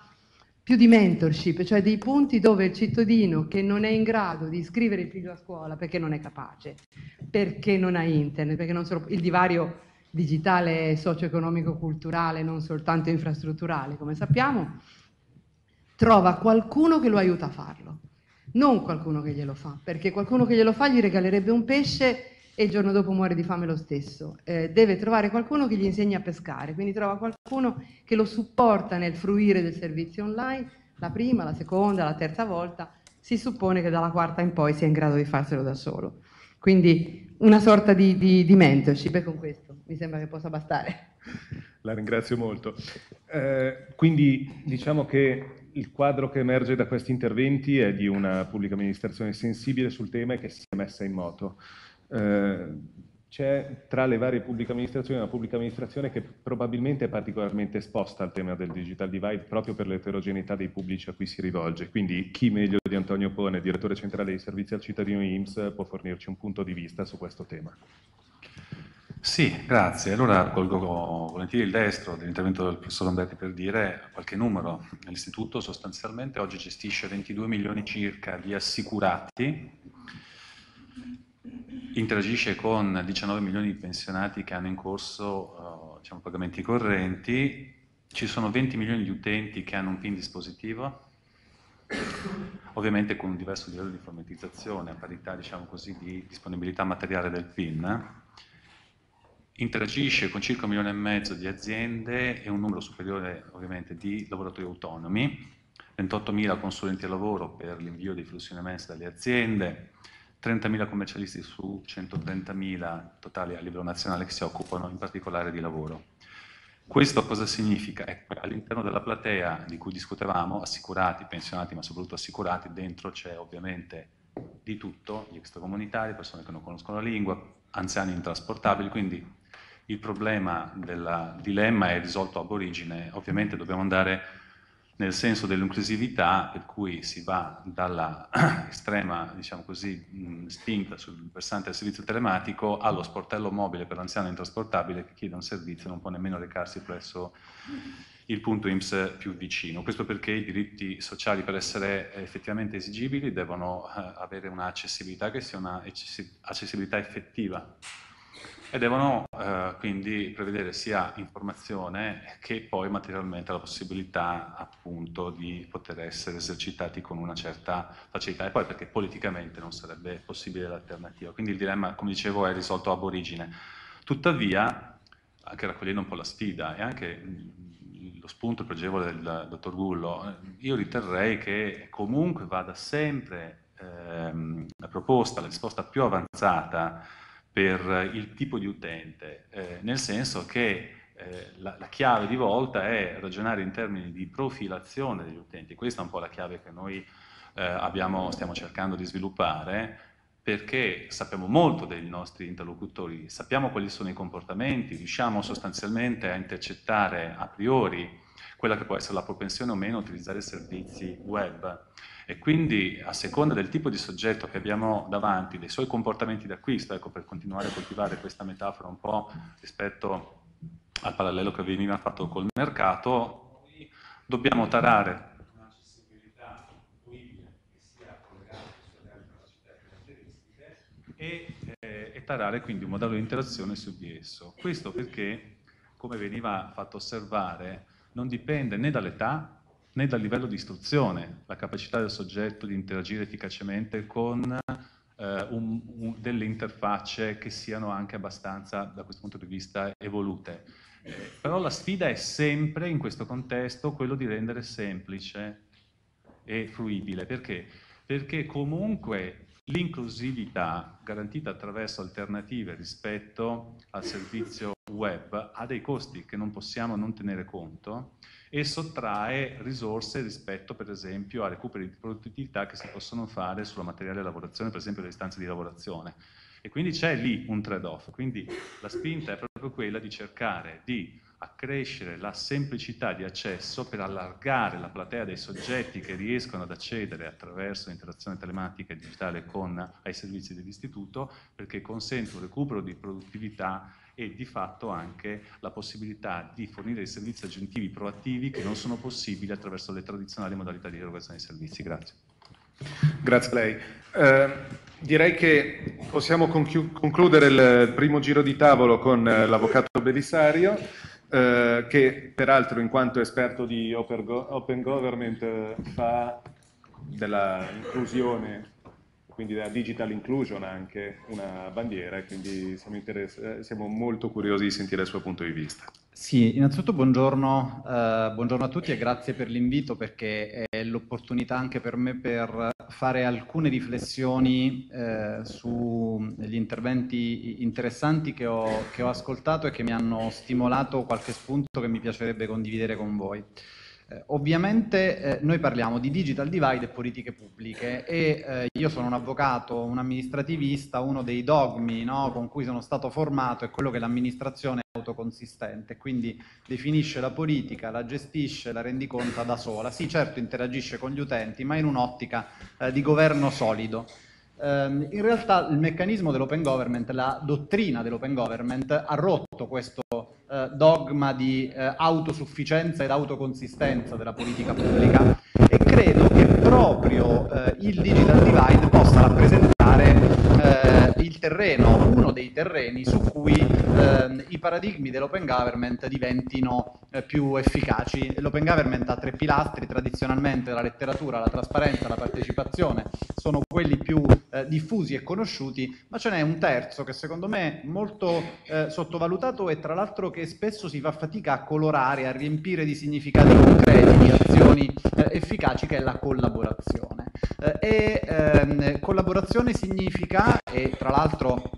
più di mentorship, cioè dei punti dove il cittadino che non è in grado di iscrivere il figlio a scuola perché non è capace, perché non ha internet, perché non solo, il divario digitale, socio-economico, culturale, non soltanto infrastrutturale, come sappiamo, trova qualcuno che lo aiuta a farlo, non qualcuno che glielo fa, perché qualcuno che glielo fa gli regalerebbe un pesce e il giorno dopo muore di fame lo stesso. Eh, deve trovare qualcuno che gli insegni a pescare, quindi trova qualcuno che lo supporta nel fruire del servizio online, la prima, la seconda, la terza volta, si suppone che dalla quarta in poi sia in grado di farselo da solo. Quindi una sorta di, di, di mentorship e con questo mi sembra che possa bastare. La ringrazio molto. Eh, quindi diciamo che il quadro che emerge da questi interventi è di una pubblica amministrazione sensibile sul tema e che si è messa in moto. Eh, c'è tra le varie pubbliche amministrazioni una pubblica amministrazione che probabilmente è particolarmente esposta al tema del digital divide proprio per l'eterogeneità dei pubblici a cui si rivolge. Quindi chi meglio di Antonio Pone, direttore centrale dei servizi al cittadino IMSS, può fornirci un punto di vista su questo tema. Sì, grazie. Allora colgo volentieri il destro dell'intervento del professor Lamberti per dire qualche numero. L'Istituto sostanzialmente oggi gestisce 22 milioni circa di assicurati interagisce con 19 milioni di pensionati che hanno in corso uh, diciamo, pagamenti correnti, ci sono 20 milioni di utenti che hanno un PIN dispositivo, ovviamente con un diverso livello di informatizzazione, a parità diciamo così, di disponibilità materiale del PIN, interagisce con circa un milione e mezzo di aziende e un numero superiore ovviamente di lavoratori autonomi, 28.000 consulenti al lavoro per l'invio dei flussi NMS dalle aziende, 30.000 commercialisti su 130.000 totali a livello nazionale che si occupano in particolare di lavoro. Questo cosa significa? Ecco, all'interno della platea di cui discutevamo, assicurati, pensionati, ma soprattutto assicurati, dentro c'è ovviamente di tutto, gli extracomunitari, persone che non conoscono la lingua, anziani intrasportabili, quindi il problema del dilemma è risolto ab origine, ovviamente dobbiamo andare nel senso dell'inclusività, per cui si va dalla estrema, diciamo così, spinta sul versante del servizio telematico allo sportello mobile per l'anziano intrasportabile che chiede un servizio e non può nemmeno recarsi presso il punto IMSS più vicino. Questo perché i diritti sociali per essere effettivamente esigibili devono eh, avere un'accessibilità che sia un'accessibilità effettiva e devono eh, quindi prevedere sia informazione che poi materialmente la possibilità appunto di poter essere esercitati con una certa facilità e poi perché politicamente non sarebbe possibile l'alternativa. Quindi il dilemma, come dicevo, è risolto ab origine. Tuttavia, anche raccogliendo un po' la sfida e anche lo spunto pregevole del dottor Gullo, io riterrei che comunque vada sempre ehm, la proposta, la risposta più avanzata per il tipo di utente, eh, nel senso che eh, la, la, chiave di volta è ragionare in termini di profilazione degli utenti. Questa è un po' la chiave che noi eh, abbiamo, stiamo cercando di sviluppare perché sappiamo molto dei nostri interlocutori, sappiamo quali sono i comportamenti, riusciamo sostanzialmente a intercettare a priori quella che può essere la propensione o meno a utilizzare servizi web e quindi a seconda del tipo di soggetto che abbiamo davanti, dei suoi comportamenti d'acquisto, ecco per continuare a coltivare questa metafora un po' rispetto al parallelo che veniva fatto col mercato, dobbiamo tarare e, eh, e tarare quindi un modello di interazione su di esso. Questo perché, come veniva fatto osservare, non dipende né dall'età né dal livello di istruzione, la capacità del soggetto di interagire efficacemente con eh, un, un, delle interfacce che siano anche abbastanza, da questo punto di vista, evolute. Eh, però la sfida è sempre, in questo contesto, quello di rendere semplice e fruibile. Perché? Perché comunque L'inclusività garantita attraverso alternative rispetto al servizio web ha dei costi che non possiamo non tenere conto e sottrae risorse rispetto per esempio a recuperi di produttività che si possono fare sulla materiale lavorazione, per esempio le istanze di lavorazione. E quindi c'è lì un trade-off, quindi la spinta è proprio quella di cercare di accrescere la semplicità di accesso per allargare la platea dei soggetti che riescono ad accedere attraverso l'interazione telematica e digitale con, ai servizi dell'istituto, perché consente un recupero di produttività e di fatto anche la possibilità di fornire dei servizi aggiuntivi proattivi che non sono possibili attraverso le tradizionali modalità di erogazione dei servizi. Grazie. Grazie a lei. Eh, direi che possiamo concludere il primo giro di tavolo con eh, l'avvocato Belisario eh, che peraltro in quanto esperto di open, go- open government eh, fa della inclusione, quindi della digital inclusion anche una bandiera e quindi siamo, interess- siamo molto curiosi di sentire il suo punto di vista. Sì, innanzitutto buongiorno, eh, buongiorno, a tutti e grazie per l'invito perché è l'opportunità anche per me per fare alcune riflessioni eh, sugli interventi interessanti che ho, che ho ascoltato e che mi hanno stimolato qualche spunto che mi piacerebbe condividere con voi. Eh, ovviamente eh, noi parliamo di digital divide e politiche pubbliche e eh, io sono un avvocato, un amministrativista, uno dei dogmi no, con cui sono stato formato è quello che l'amministrazione è autoconsistente, quindi definisce la politica, la gestisce, la rendiconta da sola. Sì, certo interagisce con gli utenti, ma in un'ottica eh, di governo solido. Ehm, in realtà il meccanismo dell'open government, la dottrina dell'open government ha rotto questo eh, dogma di eh, autosufficienza ed autoconsistenza della politica pubblica e credo che proprio eh, il digital divide possa rappresentare eh, il terreno, uno dei terreni su cui eh, i paradigmi dell'open government diventino eh, più efficaci. L'open government ha tre pilastri, tradizionalmente la letteratura, la trasparenza, la partecipazione, sono quelli più eh, diffusi e conosciuti, ma ce n'è un terzo che secondo me è molto eh, sottovalutato e tra l'altro che spesso si fa fatica a colorare, a riempire di significati concreti, di azioni eh, efficaci, che è la collaborazione. e ehm, collaborazione significa, e tra l'altro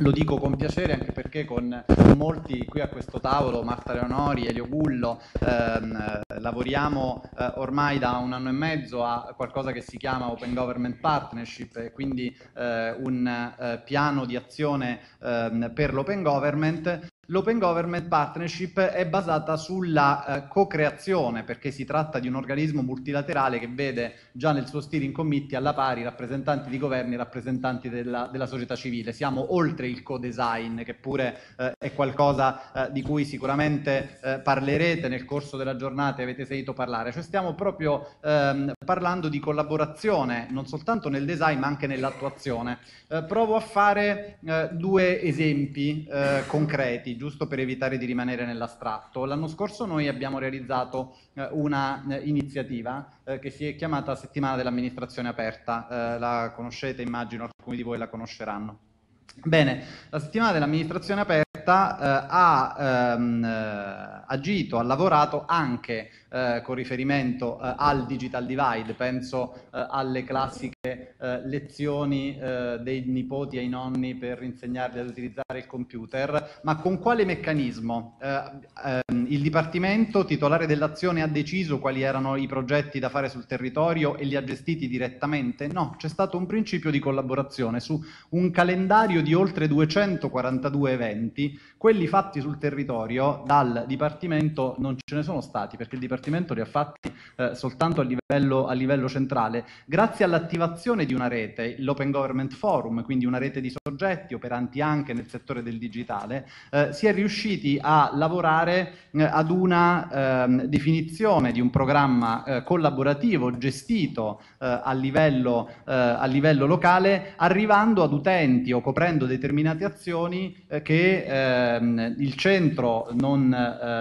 lo dico con piacere anche perché con molti qui a questo tavolo, Marta Leonori, Elio Gullo, ehm, lavoriamo eh, ormai da un anno e mezzo a qualcosa che si chiama Open Government Partnership quindi eh, un eh, piano di azione ehm, per l'open government L'Open Government Partnership è basata sulla eh, co-creazione, perché si tratta di un organismo multilaterale che vede già nel suo steering committee alla pari rappresentanti di governi e rappresentanti della, della società civile. Siamo oltre il co-design, che pure eh, è qualcosa eh, di cui sicuramente eh, parlerete nel corso della giornata e avete sentito parlare. Cioè stiamo proprio ehm, parlando di collaborazione, non soltanto nel design ma anche nell'attuazione. Eh, provo a fare eh, due esempi concreti giusto per evitare di rimanere nell'astratto. L'anno scorso noi abbiamo realizzato eh, una eh, iniziativa eh, che si è chiamata Settimana dell'amministrazione aperta, eh, la conoscete, immagino alcuni di voi la conosceranno. Bene, la settimana dell'amministrazione aperta eh, ha ehm, eh, agito, ha lavorato anche eh, con riferimento eh, al digital divide, penso eh, alle classiche eh, lezioni eh, dei nipoti ai nonni per insegnarli ad utilizzare il computer, ma con quale meccanismo? Ehm, il Dipartimento titolare dell'azione ha deciso quali erano i progetti da fare sul territorio e li ha gestiti direttamente? No, c'è stato un principio di collaborazione su un calendario di oltre 242 eventi, quelli fatti sul territorio dal Dipartimento non ce ne sono stati perché il Dipartimento li ha fatti eh, soltanto a livello, a livello, centrale, grazie all'attivazione di una rete, l'Open Government Forum, quindi una rete di soggetti operanti anche nel settore del digitale, eh, si è riusciti a lavorare eh, ad una ehm, definizione di un programma eh, collaborativo gestito eh, a livello, eh, a, livello, locale, arrivando ad utenti o coprendo determinate azioni che ehm, il centro non,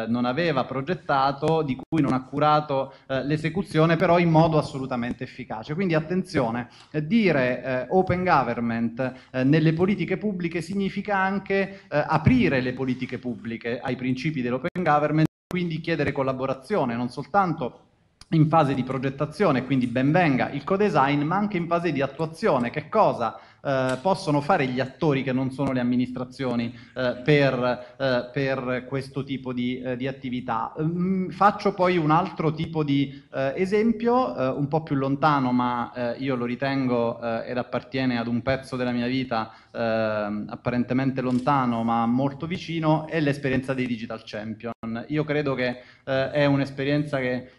non aveva progettato, di cui non ha curato eh, l'esecuzione, però in modo assolutamente efficace. Quindi attenzione, eh, dire eh, open government eh, nelle politiche pubbliche significa anche eh, aprire le politiche pubbliche ai principi dell'open government, quindi chiedere collaborazione, non soltanto in fase di progettazione, quindi ben venga il co-design, ma anche in fase di attuazione. Che cosa eh, possono fare gli attori che non sono le amministrazioni eh, per, eh, per, questo tipo di, eh, di attività. Mm, faccio poi un altro tipo di esempio, un po' più lontano, ma io lo ritengo ed appartiene ad un pezzo della mia vita apparentemente lontano, ma molto vicino, è l'esperienza dei Digital Champion. Io credo che è un'esperienza che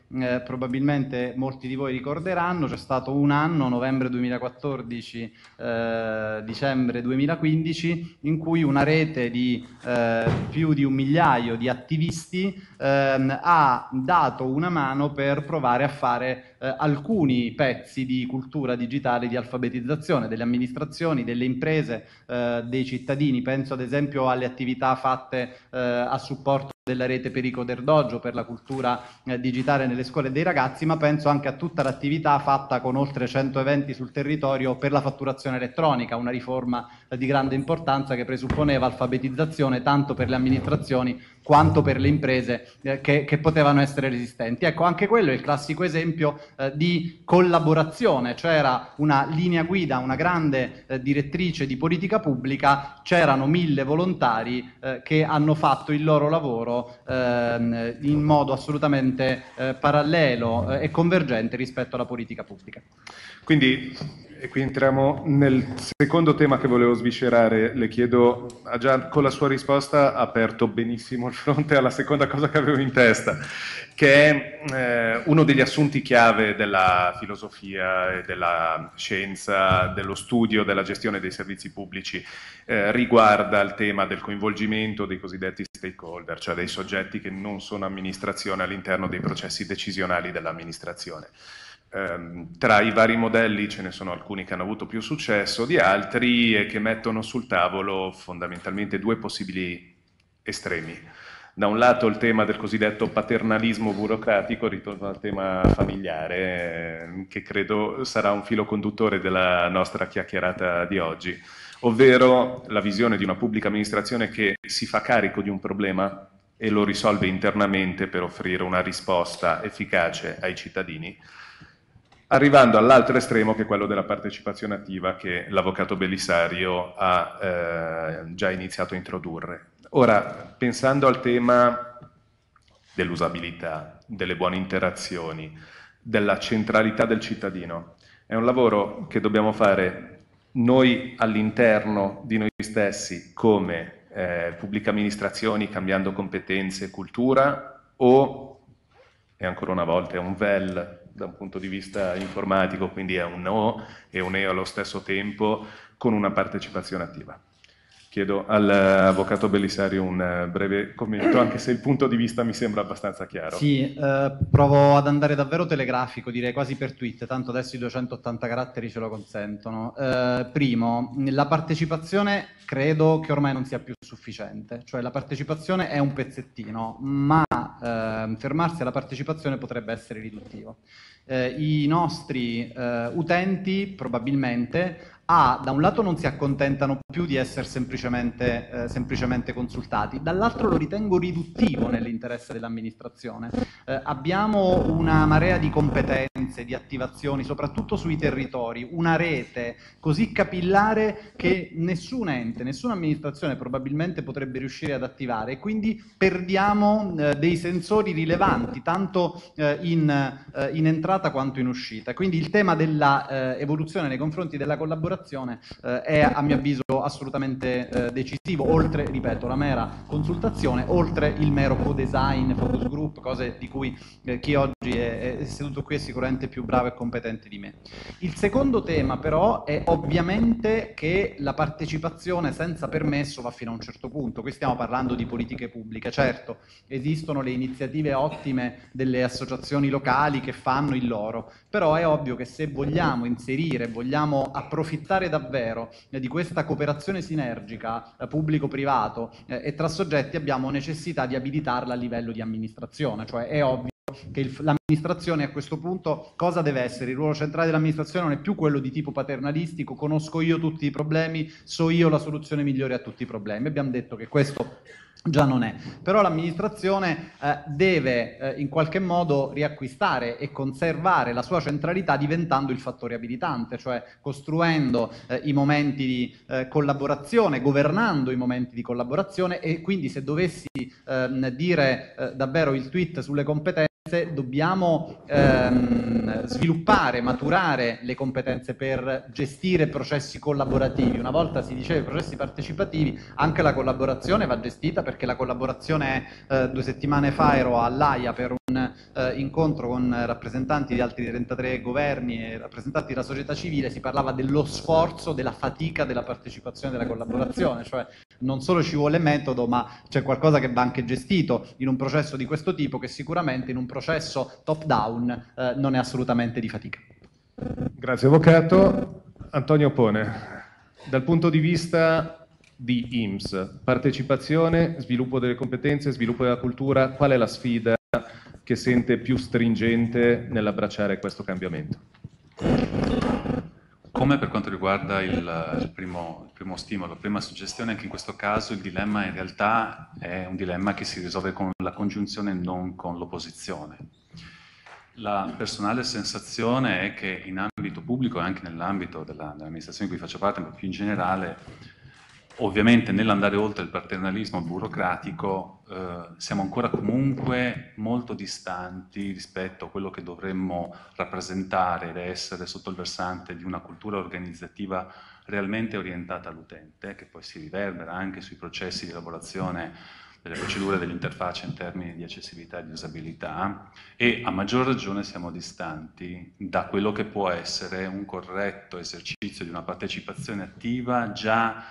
probabilmente molti di voi ricorderanno, c'è stato un anno, novembre 2014, eh, dicembre 2015 in cui una rete di eh, più di un migliaio di attivisti ehm, ha dato una mano per provare a fare eh, alcuni pezzi di cultura digitale di alfabetizzazione delle amministrazioni, delle imprese, eh, dei cittadini. Penso ad esempio alle attività fatte eh, a supporto della rete Perico del per la cultura eh, digitale nelle scuole dei ragazzi, ma penso anche a tutta l'attività fatta con oltre 100 eventi sul territorio per la fatturazione elettronica, una riforma eh, di grande importanza che presupponeva alfabetizzazione tanto per le amministrazioni quanto per le imprese eh, che, che, potevano essere resistenti. Ecco, anche quello è il classico esempio eh, di collaborazione, c'era una linea guida, una grande eh, direttrice di politica pubblica, c'erano mille volontari eh, che hanno fatto il loro lavoro ehm, in modo assolutamente eh, parallelo eh, e convergente rispetto alla politica pubblica. Quindi e qui entriamo nel secondo tema che volevo sviscerare. Le chiedo, ha già con la sua risposta aperto benissimo il fronte alla seconda cosa che avevo in testa, che è eh, uno degli assunti chiave della filosofia e della scienza, dello studio, della gestione dei servizi pubblici, eh, riguarda il tema del coinvolgimento dei cosiddetti stakeholder, cioè dei soggetti che non sono amministrazione all'interno dei processi decisionali dell'amministrazione. Ehm, tra i vari modelli ce ne sono alcuni che hanno avuto più successo di altri e che mettono sul tavolo fondamentalmente due possibili estremi. Da un lato il tema del cosiddetto paternalismo burocratico, ritorno al tema familiare, ehm, che credo sarà un filo conduttore della nostra chiacchierata di oggi, ovvero la visione di una pubblica amministrazione che si fa carico di un problema e lo risolve internamente per offrire una risposta efficace ai cittadini, arrivando all'altro estremo che è quello della partecipazione attiva che l'avvocato Bellisario ha eh, già iniziato a introdurre. Ora, pensando al tema dell'usabilità, delle buone interazioni, della centralità del cittadino, è un lavoro che dobbiamo fare noi all'interno di noi stessi come eh, pubbliche amministrazioni cambiando competenze e cultura o, e ancora una volta, è un VEL da un punto di vista informatico, quindi è un no e un e allo stesso tempo con una partecipazione attiva. Chiedo all'avvocato Bellisario un eh, breve commento, anche se il punto di vista mi sembra abbastanza chiaro. Sì, eh, provo ad andare davvero telegrafico, direi quasi per tweet, tanto adesso i 280 caratteri ce lo consentono. Eh, primo, la partecipazione credo che ormai non sia più sufficiente, cioè la partecipazione è un pezzettino, ma eh, fermarsi alla partecipazione potrebbe essere riduttivo. Eh, I nostri eh, utenti probabilmente a, da un lato non si accontentano più di essere semplicemente, eh, semplicemente consultati, dall'altro lo ritengo riduttivo nell'interesse dell'amministrazione. Eh, abbiamo una marea di competenze, di attivazioni, soprattutto sui territori, una rete così capillare che nessun ente, nessuna amministrazione probabilmente potrebbe riuscire ad attivare e quindi perdiamo eh, dei sensori rilevanti, tanto eh, in, eh, in, entrata quanto in uscita. Quindi il tema dell'evoluzione nei confronti della collaborazione collaborazione eh, è a mio avviso assolutamente eh, decisivo, oltre, ripeto, la mera consultazione, oltre il mero co-design, focus group, cose di cui eh, chi oggi è, è, seduto qui è sicuramente più bravo e competente di me. Il secondo tema però è ovviamente che la partecipazione senza permesso va fino a un certo punto, qui stiamo parlando di politiche pubbliche, certo. Esistono le iniziative ottime delle associazioni locali che fanno il loro, però è ovvio che se vogliamo inserire, vogliamo approfittare approfittare davvero eh, di questa cooperazione sinergica eh, pubblico-privato eh, e tra soggetti abbiamo necessità di abilitarla a livello di amministrazione, cioè è ovvio che il, l'amministrazione a questo punto cosa deve essere? Il ruolo centrale dell'amministrazione non è più quello di tipo paternalistico, conosco io tutti i problemi, so io la soluzione migliore a tutti i problemi. Abbiamo detto che questo già non è. Però l'amministrazione eh, deve eh, in qualche modo riacquistare e conservare la sua centralità diventando il fattore abilitante, cioè costruendo eh, i momenti di eh, collaborazione, governando i momenti di collaborazione e quindi se dovessi ehm, dire eh, davvero il tweet sulle competenze dobbiamo ehm, sviluppare, maturare le competenze per gestire processi collaborativi. Una volta si diceva processi partecipativi, anche la collaborazione va gestita perché la collaborazione eh, due settimane fa ero all'AIA per un eh, incontro con rappresentanti di altri 33 governi e rappresentanti della società civile, si parlava dello sforzo, della fatica della partecipazione e della collaborazione, cioè non solo ci vuole metodo, ma c'è qualcosa che va anche gestito in un processo di questo tipo che sicuramente in un processo top-down eh, non è assolutamente di fatica. Grazie Avvocato. Antonio Pone, dal punto di vista di IMSS, partecipazione, sviluppo delle competenze, sviluppo della cultura, qual è la sfida che sente più stringente nell'abbracciare questo cambiamento? Come per quanto riguarda il, il, primo, il, primo, stimolo, la prima suggestione, anche in questo caso il dilemma in realtà è un dilemma che si risolve con la congiunzione e non con l'opposizione. La personale sensazione è che in ambito pubblico e anche nell'ambito dell'amministrazione di cui faccio parte, ma più in generale, Ovviamente nell'andare oltre il paternalismo burocratico eh, siamo ancora comunque molto distanti rispetto a quello che dovremmo rappresentare ed essere sotto il versante di una cultura organizzativa realmente orientata all'utente, che poi si riverbera anche sui processi di elaborazione delle procedure dell'interfaccia in termini di accessibilità e di usabilità. E a maggior ragione siamo distanti da quello che può essere un corretto esercizio di una partecipazione attiva già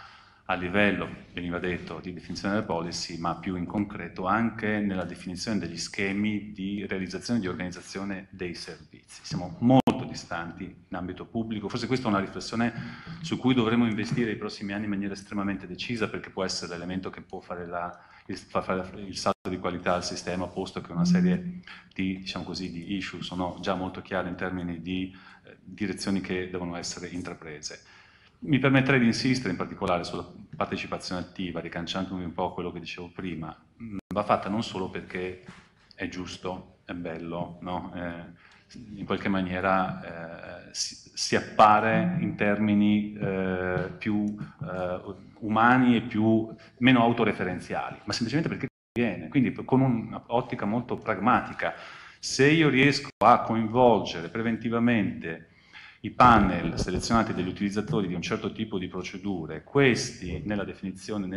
a livello, veniva detto, di definizione delle policy, ma più in concreto anche nella definizione degli schemi di realizzazione e di organizzazione dei servizi. Siamo molto distanti in ambito pubblico, forse questa è una riflessione su cui dovremo investire i prossimi anni in maniera estremamente decisa perché può essere l'elemento che può fare, la, fare il salto di qualità al sistema, posto che una serie di, diciamo così, di issue sono già molto chiare in termini di eh, direzioni che devono essere intraprese. Mi permetterei di insistere in particolare sulla partecipazione attiva, ricanciandomi un po' a quello che dicevo prima. Mm, va fatta non solo perché è giusto, è bello, no? eh, in qualche maniera eh, si, si, appare in termini eh, più eh, umani e più, meno autoreferenziali, ma semplicemente perché viene, quindi con un'ottica molto pragmatica. Se io riesco a coinvolgere preventivamente i panel selezionati dagli utilizzatori di un certo tipo di procedure, questi nella definizione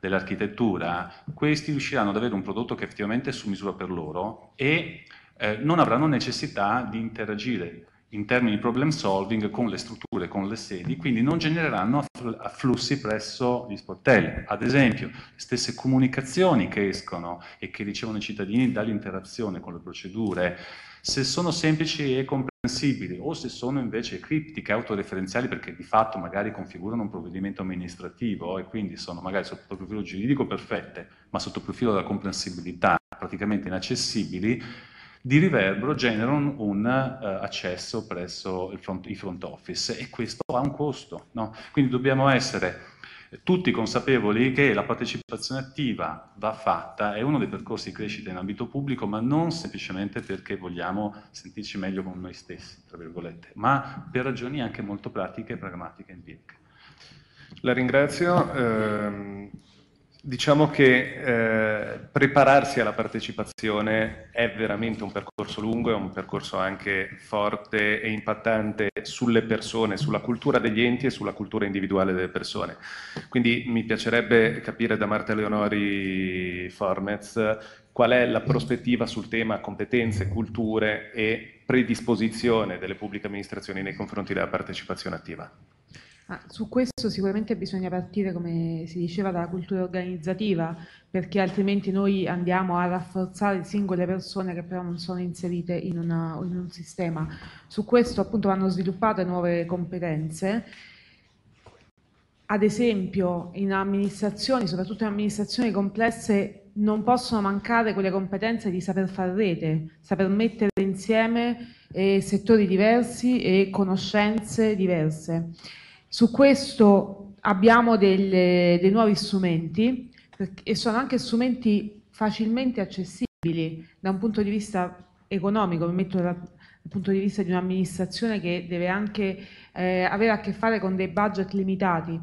dell'architettura, questi riusciranno ad avere un prodotto che effettivamente è su misura per loro e eh, non avranno necessità di interagire in termini di problem solving con le strutture, con le sedi, quindi non genereranno afflussi presso gli sportelli. Ad esempio, le stesse comunicazioni che escono e che ricevono i cittadini dall'interazione con le procedure, se sono semplici e comprensibili o se sono invece criptiche, autoreferenziali, perché di fatto magari configurano un provvedimento amministrativo e quindi sono magari sotto il profilo giuridico perfette, ma sotto il profilo della comprensibilità praticamente inaccessibili, di riverbero generano un uh, accesso presso front, i front office e questo ha un costo. No? Quindi dobbiamo essere tutti consapevoli che la partecipazione attiva va fatta, è uno dei percorsi di crescita in ambito pubblico, ma non semplicemente perché vogliamo sentirci meglio con noi stessi, tra virgolette, ma per ragioni anche molto pratiche, pragmatiche e empiriche. La ringrazio. Eh, Diciamo che eh, prepararsi alla partecipazione è veramente un percorso lungo, è un percorso anche forte e impattante sulle persone, sulla cultura degli enti e sulla cultura individuale delle persone. Quindi mi piacerebbe capire da Marta Leonori Formez qual è la prospettiva sul tema competenze, culture e predisposizione delle pubbliche amministrazioni nei confronti della partecipazione attiva. Ah, su questo sicuramente bisogna partire, come si diceva, dalla cultura organizzativa, perché altrimenti noi andiamo a rafforzare singole persone che però non sono inserite in, una, in un sistema. Su questo appunto vanno sviluppate nuove competenze. Ad esempio, in amministrazioni, soprattutto in amministrazioni complesse, non possono mancare quelle competenze di saper fare rete, saper mettere insieme eh, settori diversi e conoscenze diverse. Su questo abbiamo delle, dei nuovi strumenti e sono anche strumenti facilmente accessibili da un punto di vista economico, mi metto dal, dal punto di vista di un'amministrazione che deve anche eh, avere a che fare con dei budget limitati.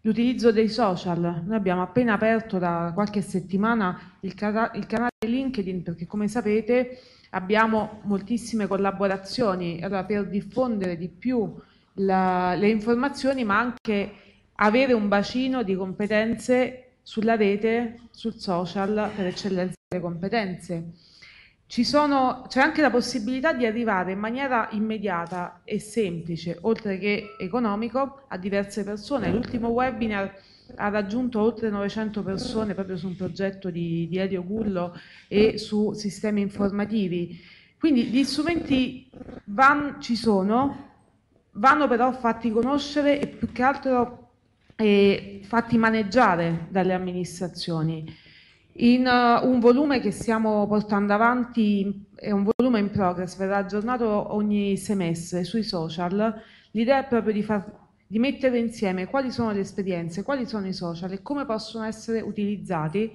L'utilizzo dei social, noi abbiamo appena aperto da qualche settimana il, il canale LinkedIn perché come sapete abbiamo moltissime collaborazioni, allora per diffondere di più la, le informazioni, ma anche avere un bacino di competenze sulla rete, sul social, per eccellenza delle competenze. c'è anche la possibilità di arrivare in maniera immediata e semplice, oltre che economico, a diverse persone. L'ultimo webinar ha raggiunto oltre 900 persone proprio su un progetto di, di Elio Gullo e su sistemi informativi. Quindi gli strumenti van, ci sono, vanno però fatti conoscere e più che altro eh, fatti maneggiare dalle amministrazioni. In uh, un volume che stiamo portando avanti, è un volume in progress, verrà aggiornato ogni semestre sui social, l'idea è proprio di, far, di mettere insieme quali sono le esperienze, quali sono i social e come possono essere utilizzati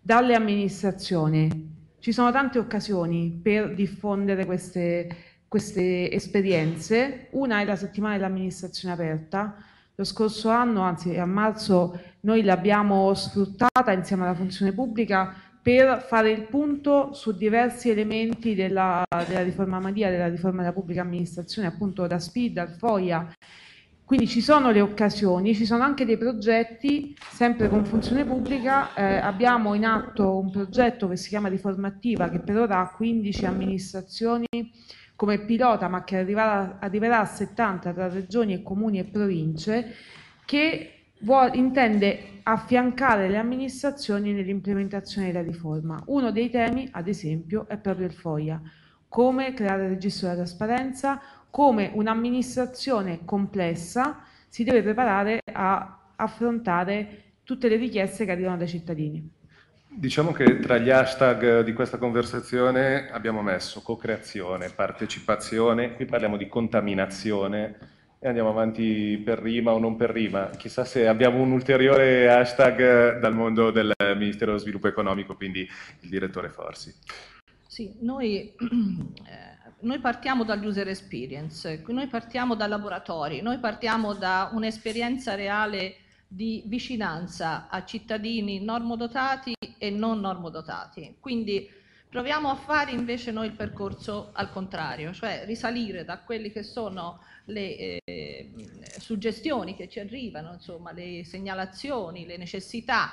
dalle amministrazioni. Ci sono tante occasioni per diffondere queste queste esperienze. Una è la settimana dell'amministrazione aperta. Lo scorso anno, anzi a marzo, noi l'abbiamo sfruttata insieme alla funzione pubblica per fare il punto su diversi elementi della, della riforma Madia, della riforma della pubblica amministrazione, appunto da SPID al FOIA. Quindi ci sono le occasioni, ci sono anche dei progetti, sempre con funzione pubblica, eh, abbiamo in atto un progetto che si chiama Riforma Attiva che per ora ha 15 amministrazioni come pilota, ma che arriverà, arriverà a 70 tra regioni e comuni e province, che vuole, intende affiancare le amministrazioni nell'implementazione della riforma. Uno dei temi, ad esempio, è proprio il FOIA, come creare il registro della trasparenza, come un'amministrazione complessa si deve preparare a affrontare tutte le richieste che arrivano dai cittadini. Diciamo che tra gli hashtag di questa conversazione abbiamo messo co-creazione, partecipazione, qui parliamo di contaminazione e andiamo avanti per rima o non per rima. Chissà se abbiamo un ulteriore hashtag dal mondo del Ministero dello Sviluppo Economico, quindi il direttore Forsi. Sì, noi, eh, noi partiamo dall'user experience, noi partiamo da laboratori, noi partiamo da un'esperienza reale di vicinanza a cittadini normodotati e non normodotati. Quindi Proviamo a fare invece noi il percorso al contrario, cioè risalire da quelle che sono le eh, suggestioni che ci arrivano, insomma, le segnalazioni, le necessità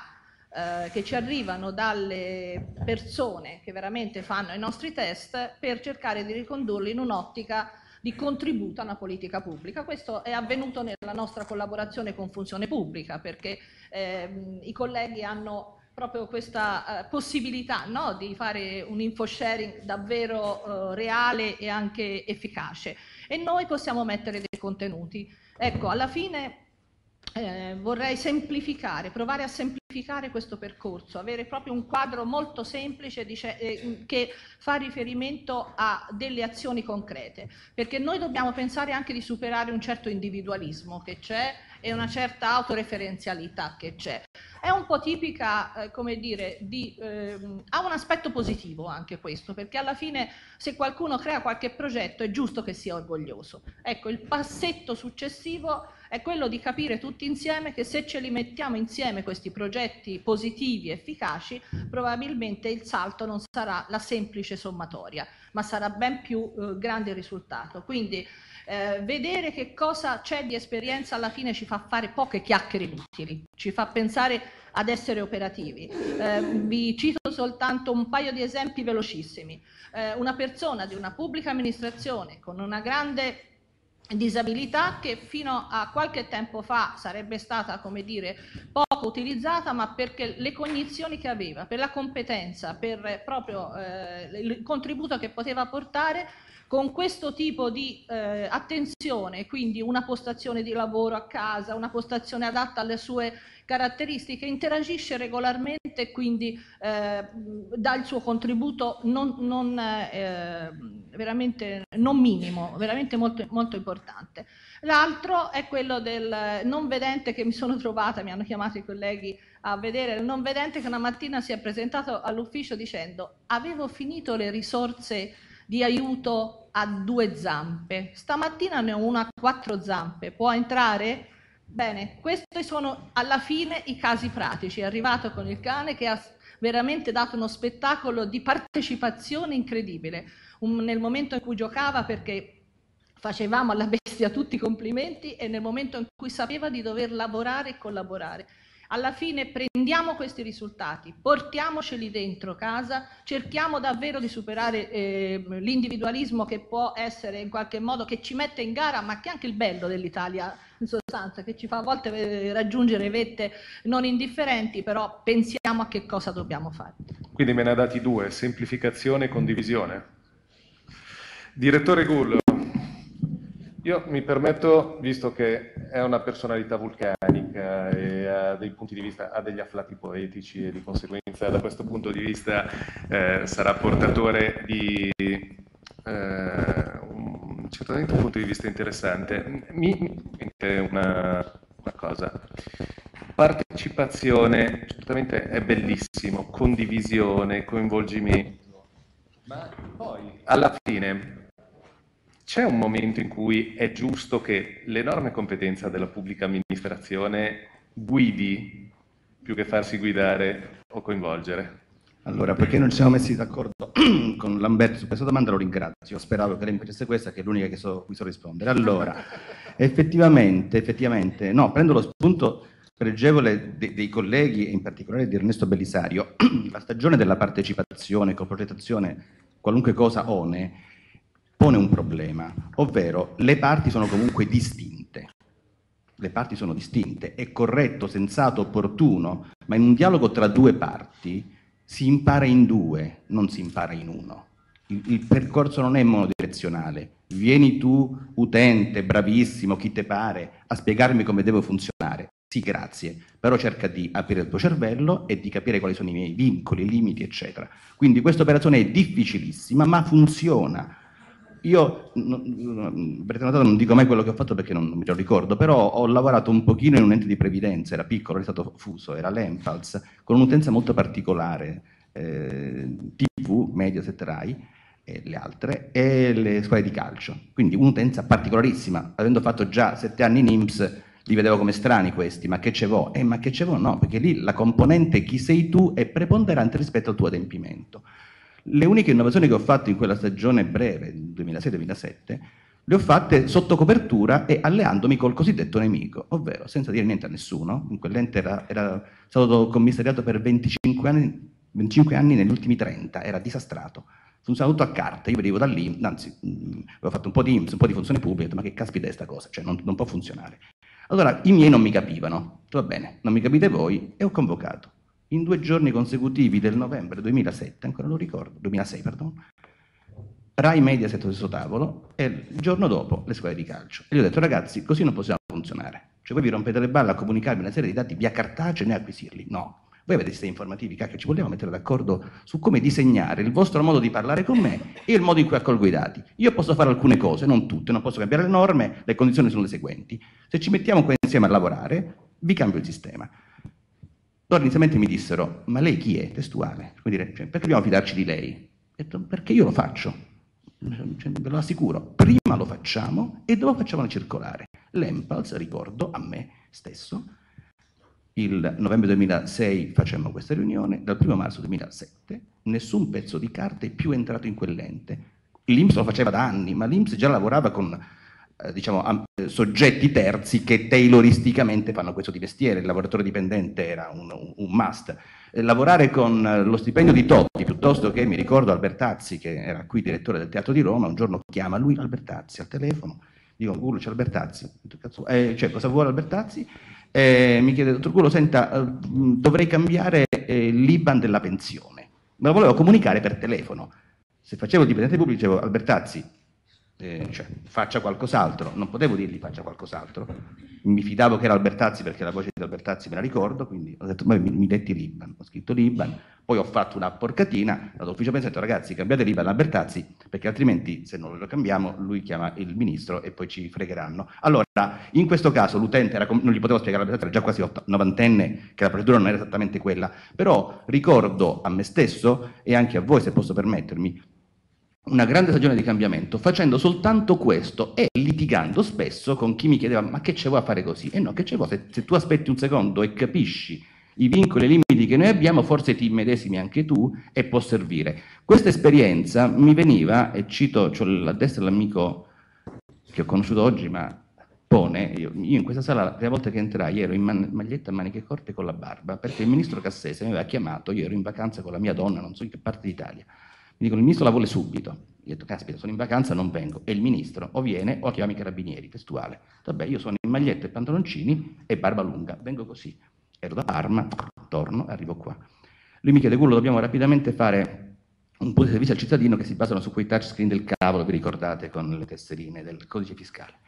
eh, che ci arrivano dalle persone che veramente fanno i nostri test per cercare di ricondurli in un'ottica di contributo a una politica pubblica. Questo è avvenuto nella nostra collaborazione con Funzione Pubblica perché eh, i colleghi hanno proprio questa uh, possibilità no? di fare un info sharing davvero uh, reale e anche efficace e noi possiamo mettere dei contenuti. Ecco, alla fine eh, vorrei semplificare, provare a semplificare questo percorso, avere proprio un quadro molto semplice dice, eh, che fa riferimento a delle azioni concrete, perché noi dobbiamo pensare anche di superare un certo individualismo che c'è e una certa autoreferenzialità che c'è. È un po' tipica, eh, come dire, di, ehm, ha un aspetto positivo anche questo, perché alla fine se qualcuno crea qualche progetto è giusto che sia orgoglioso. Ecco, il passetto successivo è quello di capire tutti insieme che se ce li mettiamo insieme questi progetti positivi, efficaci, probabilmente il salto non sarà la semplice sommatoria, ma sarà ben più eh, grande il risultato. Quindi eh, vedere che cosa c'è di esperienza alla fine ci fa fare poche chiacchiere inutili, ci fa pensare ad essere operativi. Eh, vi cito soltanto un paio di esempi velocissimi. Eh, una persona di una pubblica amministrazione con una grande disabilità che fino a qualche tempo fa sarebbe stata, come dire, poco utilizzata, ma perché le cognizioni che aveva, per la competenza, per proprio eh, il contributo che poteva portare, con questo tipo di eh, attenzione, quindi una postazione di lavoro a casa, una postazione adatta alle sue caratteristiche, interagisce regolarmente e quindi eh, dà il suo contributo non, non, eh, veramente non minimo, veramente molto, molto importante. L'altro è quello del non vedente che mi sono trovata, mi hanno chiamato i colleghi a vedere il non vedente che una mattina si è presentato all'ufficio dicendo avevo finito le risorse di aiuto a due zampe, stamattina ne ho una a quattro zampe, può entrare? Bene, questi sono alla fine i casi pratici. È arrivato con il cane che ha veramente dato uno spettacolo di partecipazione incredibile. Un, nel momento in cui giocava, perché facevamo alla bestia tutti i complimenti, e nel momento in cui sapeva di dover lavorare e collaborare alla fine prendiamo questi risultati, portiamoceli dentro casa, cerchiamo davvero di superare eh, l'individualismo che può essere in qualche modo, che ci mette in gara, ma che è anche il bello dell'Italia in sostanza, che ci fa a volte eh, raggiungere vette non indifferenti, però pensiamo a che cosa dobbiamo fare. Quindi me ne ha dati due, semplificazione e condivisione. Direttore Gullo, io mi permetto, visto che è una personalità vulcanica e ha dei punti di vista, ha degli afflati poetici e di conseguenza da questo punto di vista eh, sarà portatore di eh, un, certamente un punto di vista interessante. Mi mente una, una cosa. Partecipazione certamente è bellissimo, condivisione, coinvolgimento, ma poi alla fine c'è un momento in cui è giusto che l'enorme competenza della pubblica amministrazione guidi più che farsi guidare o coinvolgere? Allora, perché non ci siamo messi d'accordo con Lamberto su questa domanda, lo ringrazio. Speravo che lei mi facesse questa, che è l'unica che so, cui so rispondere. Allora, effettivamente, effettivamente, no, prendo lo spunto pregevole de- dei colleghi e in particolare di Ernesto Bellisario. La stagione della partecipazione, coprogettazione, qualunque cosa one, pone un problema, ovvero le parti sono comunque distinte. Le parti sono distinte, è corretto, sensato, opportuno, ma in un dialogo tra due parti si impara in due, non si impara in uno. Il, il percorso non è monodirezionale. Vieni tu, utente, bravissimo, chi te pare, a spiegarmi come devo funzionare. Sì, grazie, però cerca di aprire il tuo cervello e di capire quali sono i miei vincoli, i limiti, eccetera. Quindi questa operazione è difficilissima, ma funziona io, avrete notato, non dico mai quello che ho fatto perché non, non, me lo ricordo, però ho lavorato un pochino in un ente di previdenza, era piccolo, era stato fuso, era l'Empals, con un'utenza molto particolare, eh, TV, Mediaset, Rai, e le altre, e le scuole di calcio. Quindi un'utenza particolarissima, avendo fatto già sette anni in IMSS, li vedevo come strani questi, ma che ce vo? Eh, ma che ce vo? No, perché lì la componente chi sei tu è preponderante rispetto al tuo adempimento. Le uniche innovazioni che ho fatto in quella stagione breve, 2006-2007, le ho fatte sotto copertura e alleandomi col cosiddetto nemico, ovvero senza dire niente a nessuno. In quell'ente era, era stato commissariato per 25 anni, 25 anni negli ultimi 30, era disastrato. Funzionava tutto a carte, io venivo da lì, anzi, avevo fatto un po' di IMSS, un po' di funzione pubblica, ma che caspita è questa cosa? Cioè, non, non può funzionare. Allora, i miei non mi capivano, va bene, non mi capite voi, e ho convocato. In due giorni consecutivi del novembre 2007, ancora lo ricordo, 2006, perdono, Rai Media si è stesso tavolo e il giorno dopo le squadre di calcio. E gli ho detto, ragazzi, così non possiamo funzionare. Cioè voi vi rompete le balle a comunicarmi una serie di dati via cartaceo e ne acquisirli. No. Voi avete sistemi informativi, cacchio, ci vogliamo mettere d'accordo su come disegnare il vostro modo di parlare con me e il modo in cui accolgo i dati. Io posso fare alcune cose, non tutte, non posso cambiare le norme, le condizioni sono le seguenti. Se ci mettiamo qua insieme a lavorare, vi cambio il sistema. Loro inizialmente mi dissero, ma lei chi è? Testuale. Dire, cioè, perché dobbiamo fidarci di lei? Ho detto, perché io lo faccio. Cioè, ve lo assicuro, prima lo facciamo e dopo facciamo la circolare. L'Empals, ricordo a me stesso, il novembre 2006 facemmo questa riunione, dal 1 marzo 2007 nessun pezzo di carta è più entrato in quell'ente. L'Inps lo faceva da anni, ma l'Inps già lavorava con diciamo, soggetti terzi che tayloristicamente fanno questo di mestiere, il lavoratore dipendente era un, un, must. Eh, lavorare con eh, lo stipendio di Totti, piuttosto che, mi ricordo, Albertazzi, che era qui direttore del Teatro di Roma, un giorno chiama lui Albertazzi al telefono, dico, Gullo c'è Albertazzi, eh, cioè cosa vuole Albertazzi? Eh, mi chiede, dottor Gullo, senta, eh, dovrei cambiare eh, l'IBAN della pensione, me lo volevo comunicare per telefono. Se facevo il dipendente pubblico dicevo, Albertazzi, eh, cioè, faccia qualcos'altro, non potevo dirgli faccia qualcos'altro, mi fidavo che era Albertazzi perché la voce di Albertazzi me la ricordo, quindi ho detto, mi, mi detti l'Iban, ho scritto l'Iban, poi ho fatto una porcatina, all'ufficio pensa ho detto ragazzi cambiate l'Iban Albertazzi perché altrimenti se non lo cambiamo lui chiama il ministro e poi ci fregheranno. Allora, in questo caso l'utente era, non gli potevo spiegare Albertazzi, era già quasi novantenne che la procedura non era esattamente quella, però ricordo a me stesso e anche a voi se posso permettermi una grande stagione di cambiamento facendo soltanto questo e litigando spesso con chi mi chiedeva ma che ce vuoi fare così? E no, che ce vuoi? Se, se, tu aspetti un secondo e capisci i vincoli e i limiti che noi abbiamo, forse ti immedesimi anche tu e può servire. Questa esperienza mi veniva, e cito, cioè, a destra l'amico che ho conosciuto oggi, ma pone, io, io, in questa sala la prima volta che entrai ero in man, maglietta a maniche corte con la barba, perché il ministro Cassese mi aveva chiamato, io ero in vacanza con la mia donna, non so in che parte d'Italia, mi dicono il ministro la vuole subito. Io ho detto, caspita, sono in vacanza, non vengo. E il ministro o viene o chiama i carabinieri, testuale. Vabbè, io sono in maglietta e pantaloncini e barba lunga, vengo così. Ero da Parma, torno, arrivo qua. Lui mi chiede, quello dobbiamo rapidamente fare un po' di servizio al cittadino che si basano su quei touchscreen del cavolo, vi ricordate, con le tesserine del codice fiscale.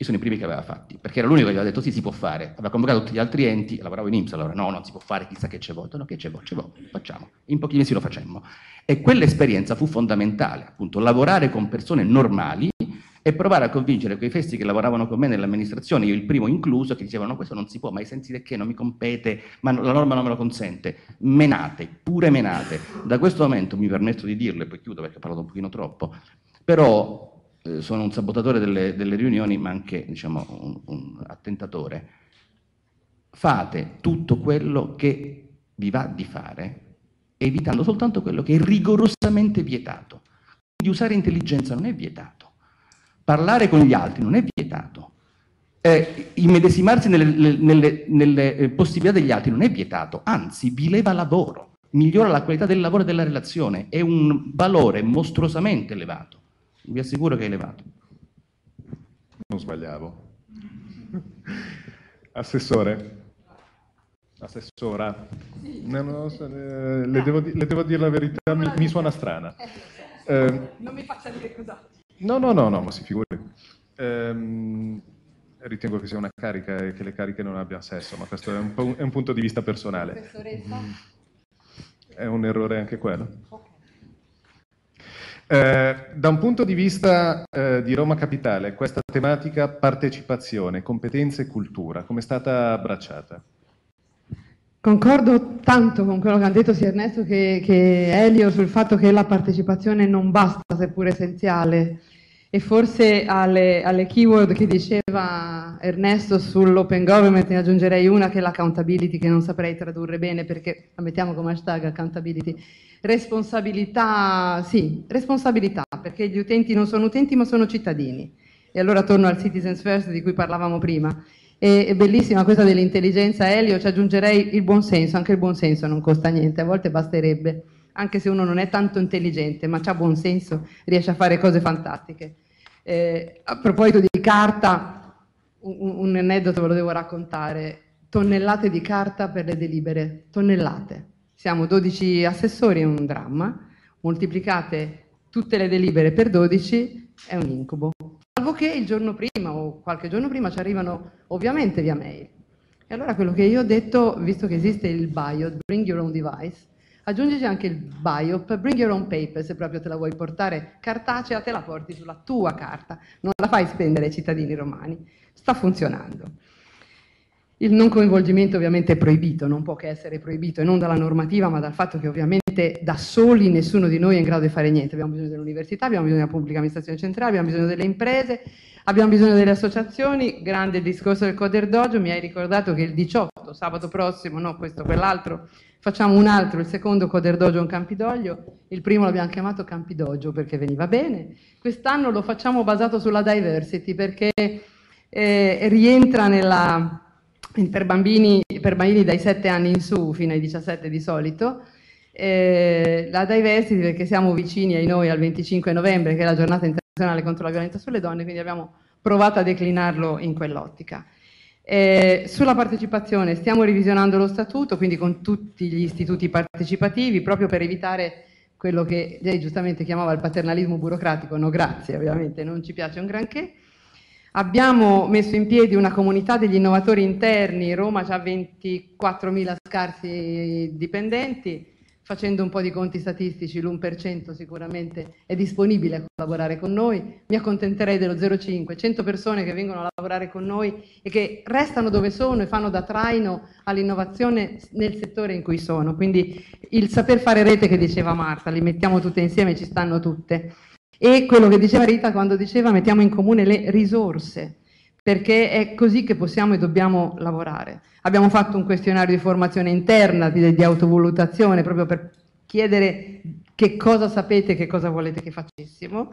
Io sono i primi che aveva fatti, perché era l'unico che aveva detto sì, si può fare. Aveva convocato tutti gli altri enti, lavoravo in IMSS, allora no, non si può fare, chissà che c'è volta. No, che c'è volta, c'è volta, facciamo. In pochi mesi lo facemmo. E quell'esperienza fu fondamentale, appunto, lavorare con persone normali e provare a convincere quei festi che lavoravano con me nell'amministrazione, io il primo incluso, che dicevano no, questo non si può, ma i sensi del che non mi compete, ma la norma non me lo consente. Menate, pure menate. Da questo momento mi permetto di dirlo, e poi chiudo perché ho parlato un pochino troppo, però eh, sono un sabotatore delle, delle, riunioni, ma anche diciamo, un, un attentatore. Fate tutto quello che vi va di fare, evitando soltanto quello che è rigorosamente vietato. Quindi usare intelligenza non è vietato, parlare con gli altri non è vietato, eh, immedesimarsi nelle, nelle, nelle, eh, possibilità degli altri non è vietato, anzi vi leva lavoro, migliora la qualità del lavoro e della relazione, è un valore mostruosamente elevato vi assicuro che è elevato. Non sbagliavo. Assessore. Assessora. No, no, le, le, devo, le, devo, dire la verità, mi, mi suona strana. Eh, non mi faccia dire cosa. No, no, no, no, ma si figuri. Eh, ritengo che sia una carica e che le cariche non abbiano sesso, ma questo è un, è un punto di vista personale. Professoressa? È un errore anche quello. Eh, da un punto di vista eh, di Roma Capitale, questa tematica partecipazione, competenze e cultura, come è stata abbracciata? Concordo tanto con quello che hanno detto sia Ernesto che, che Elio sul fatto che la partecipazione non basta, seppur essenziale. E forse alle, alle, keyword che diceva Ernesto sull'open government ne aggiungerei una che è l'accountability, che non saprei tradurre bene perché la mettiamo come hashtag accountability. Responsabilità, sì, responsabilità, perché gli utenti non sono utenti ma sono cittadini. E allora torno al Citizens First di cui parlavamo prima. E, è bellissima questa dell'intelligenza, Elio, ci aggiungerei il buonsenso, anche il buonsenso non costa niente, a volte basterebbe anche se uno non è tanto intelligente, ma ha buon senso, riesce a fare cose fantastiche. Eh, a proposito di carta, un, un, aneddoto ve lo devo raccontare. Tonnellate di carta per le delibere, tonnellate. Siamo 12 assessori, è un dramma. Moltiplicate tutte le delibere per 12, è un incubo. Salvo che il giorno prima o qualche giorno prima ci arrivano ovviamente via mail. E allora quello che io ho detto, visto che esiste il BIOD, Bring Your Own Device, Aggiungici anche il BIOP, bring your own paper, se proprio te la vuoi portare cartacea, te la porti sulla tua carta, non la fai spendere ai cittadini romani. Sta funzionando. Il non coinvolgimento ovviamente è proibito, non può che essere proibito, e non dalla normativa, ma dal fatto che ovviamente da soli nessuno di noi è in grado di fare niente. Abbiamo bisogno dell'università, abbiamo bisogno della pubblica amministrazione centrale, abbiamo bisogno delle imprese, abbiamo bisogno delle associazioni. Grande discorso del Coder Dojo, mi hai ricordato che il 18, sabato prossimo, no questo, quell'altro, Facciamo un altro, il secondo Coder Dojo in Campidoglio, il primo l'abbiamo chiamato Campidoglio perché veniva bene, quest'anno lo facciamo basato sulla diversity perché eh, rientra nella, per, bambini, per bambini dai 7 anni in su fino ai 17 di solito, eh, la diversity perché siamo vicini ai noi al 25 novembre che è la giornata internazionale contro la violenza sulle donne, quindi abbiamo provato a declinarlo in quell'ottica. Eh, sulla partecipazione stiamo revisionando lo statuto, quindi con tutti gli istituti partecipativi, proprio per evitare quello che lei giustamente chiamava il paternalismo burocratico, no grazie, ovviamente non ci piace un granché. Abbiamo messo in piedi una comunità degli innovatori interni, Roma ha 24.000 scarsi dipendenti, facendo un po' di conti statistici, l'1% sicuramente è disponibile a collaborare con noi, mi accontenterei dello 0,5, 100 persone che vengono a lavorare con noi e che restano dove sono e fanno da traino all'innovazione nel settore in cui sono. Quindi il saper fare rete che diceva Marta, li mettiamo tutte insieme, ci stanno tutte. E quello che diceva Rita quando diceva mettiamo in comune le risorse, perché è così che possiamo e dobbiamo lavorare. Abbiamo fatto un questionario di formazione interna, di, di autovalutazione, proprio per chiedere che cosa sapete, che cosa volete che facessimo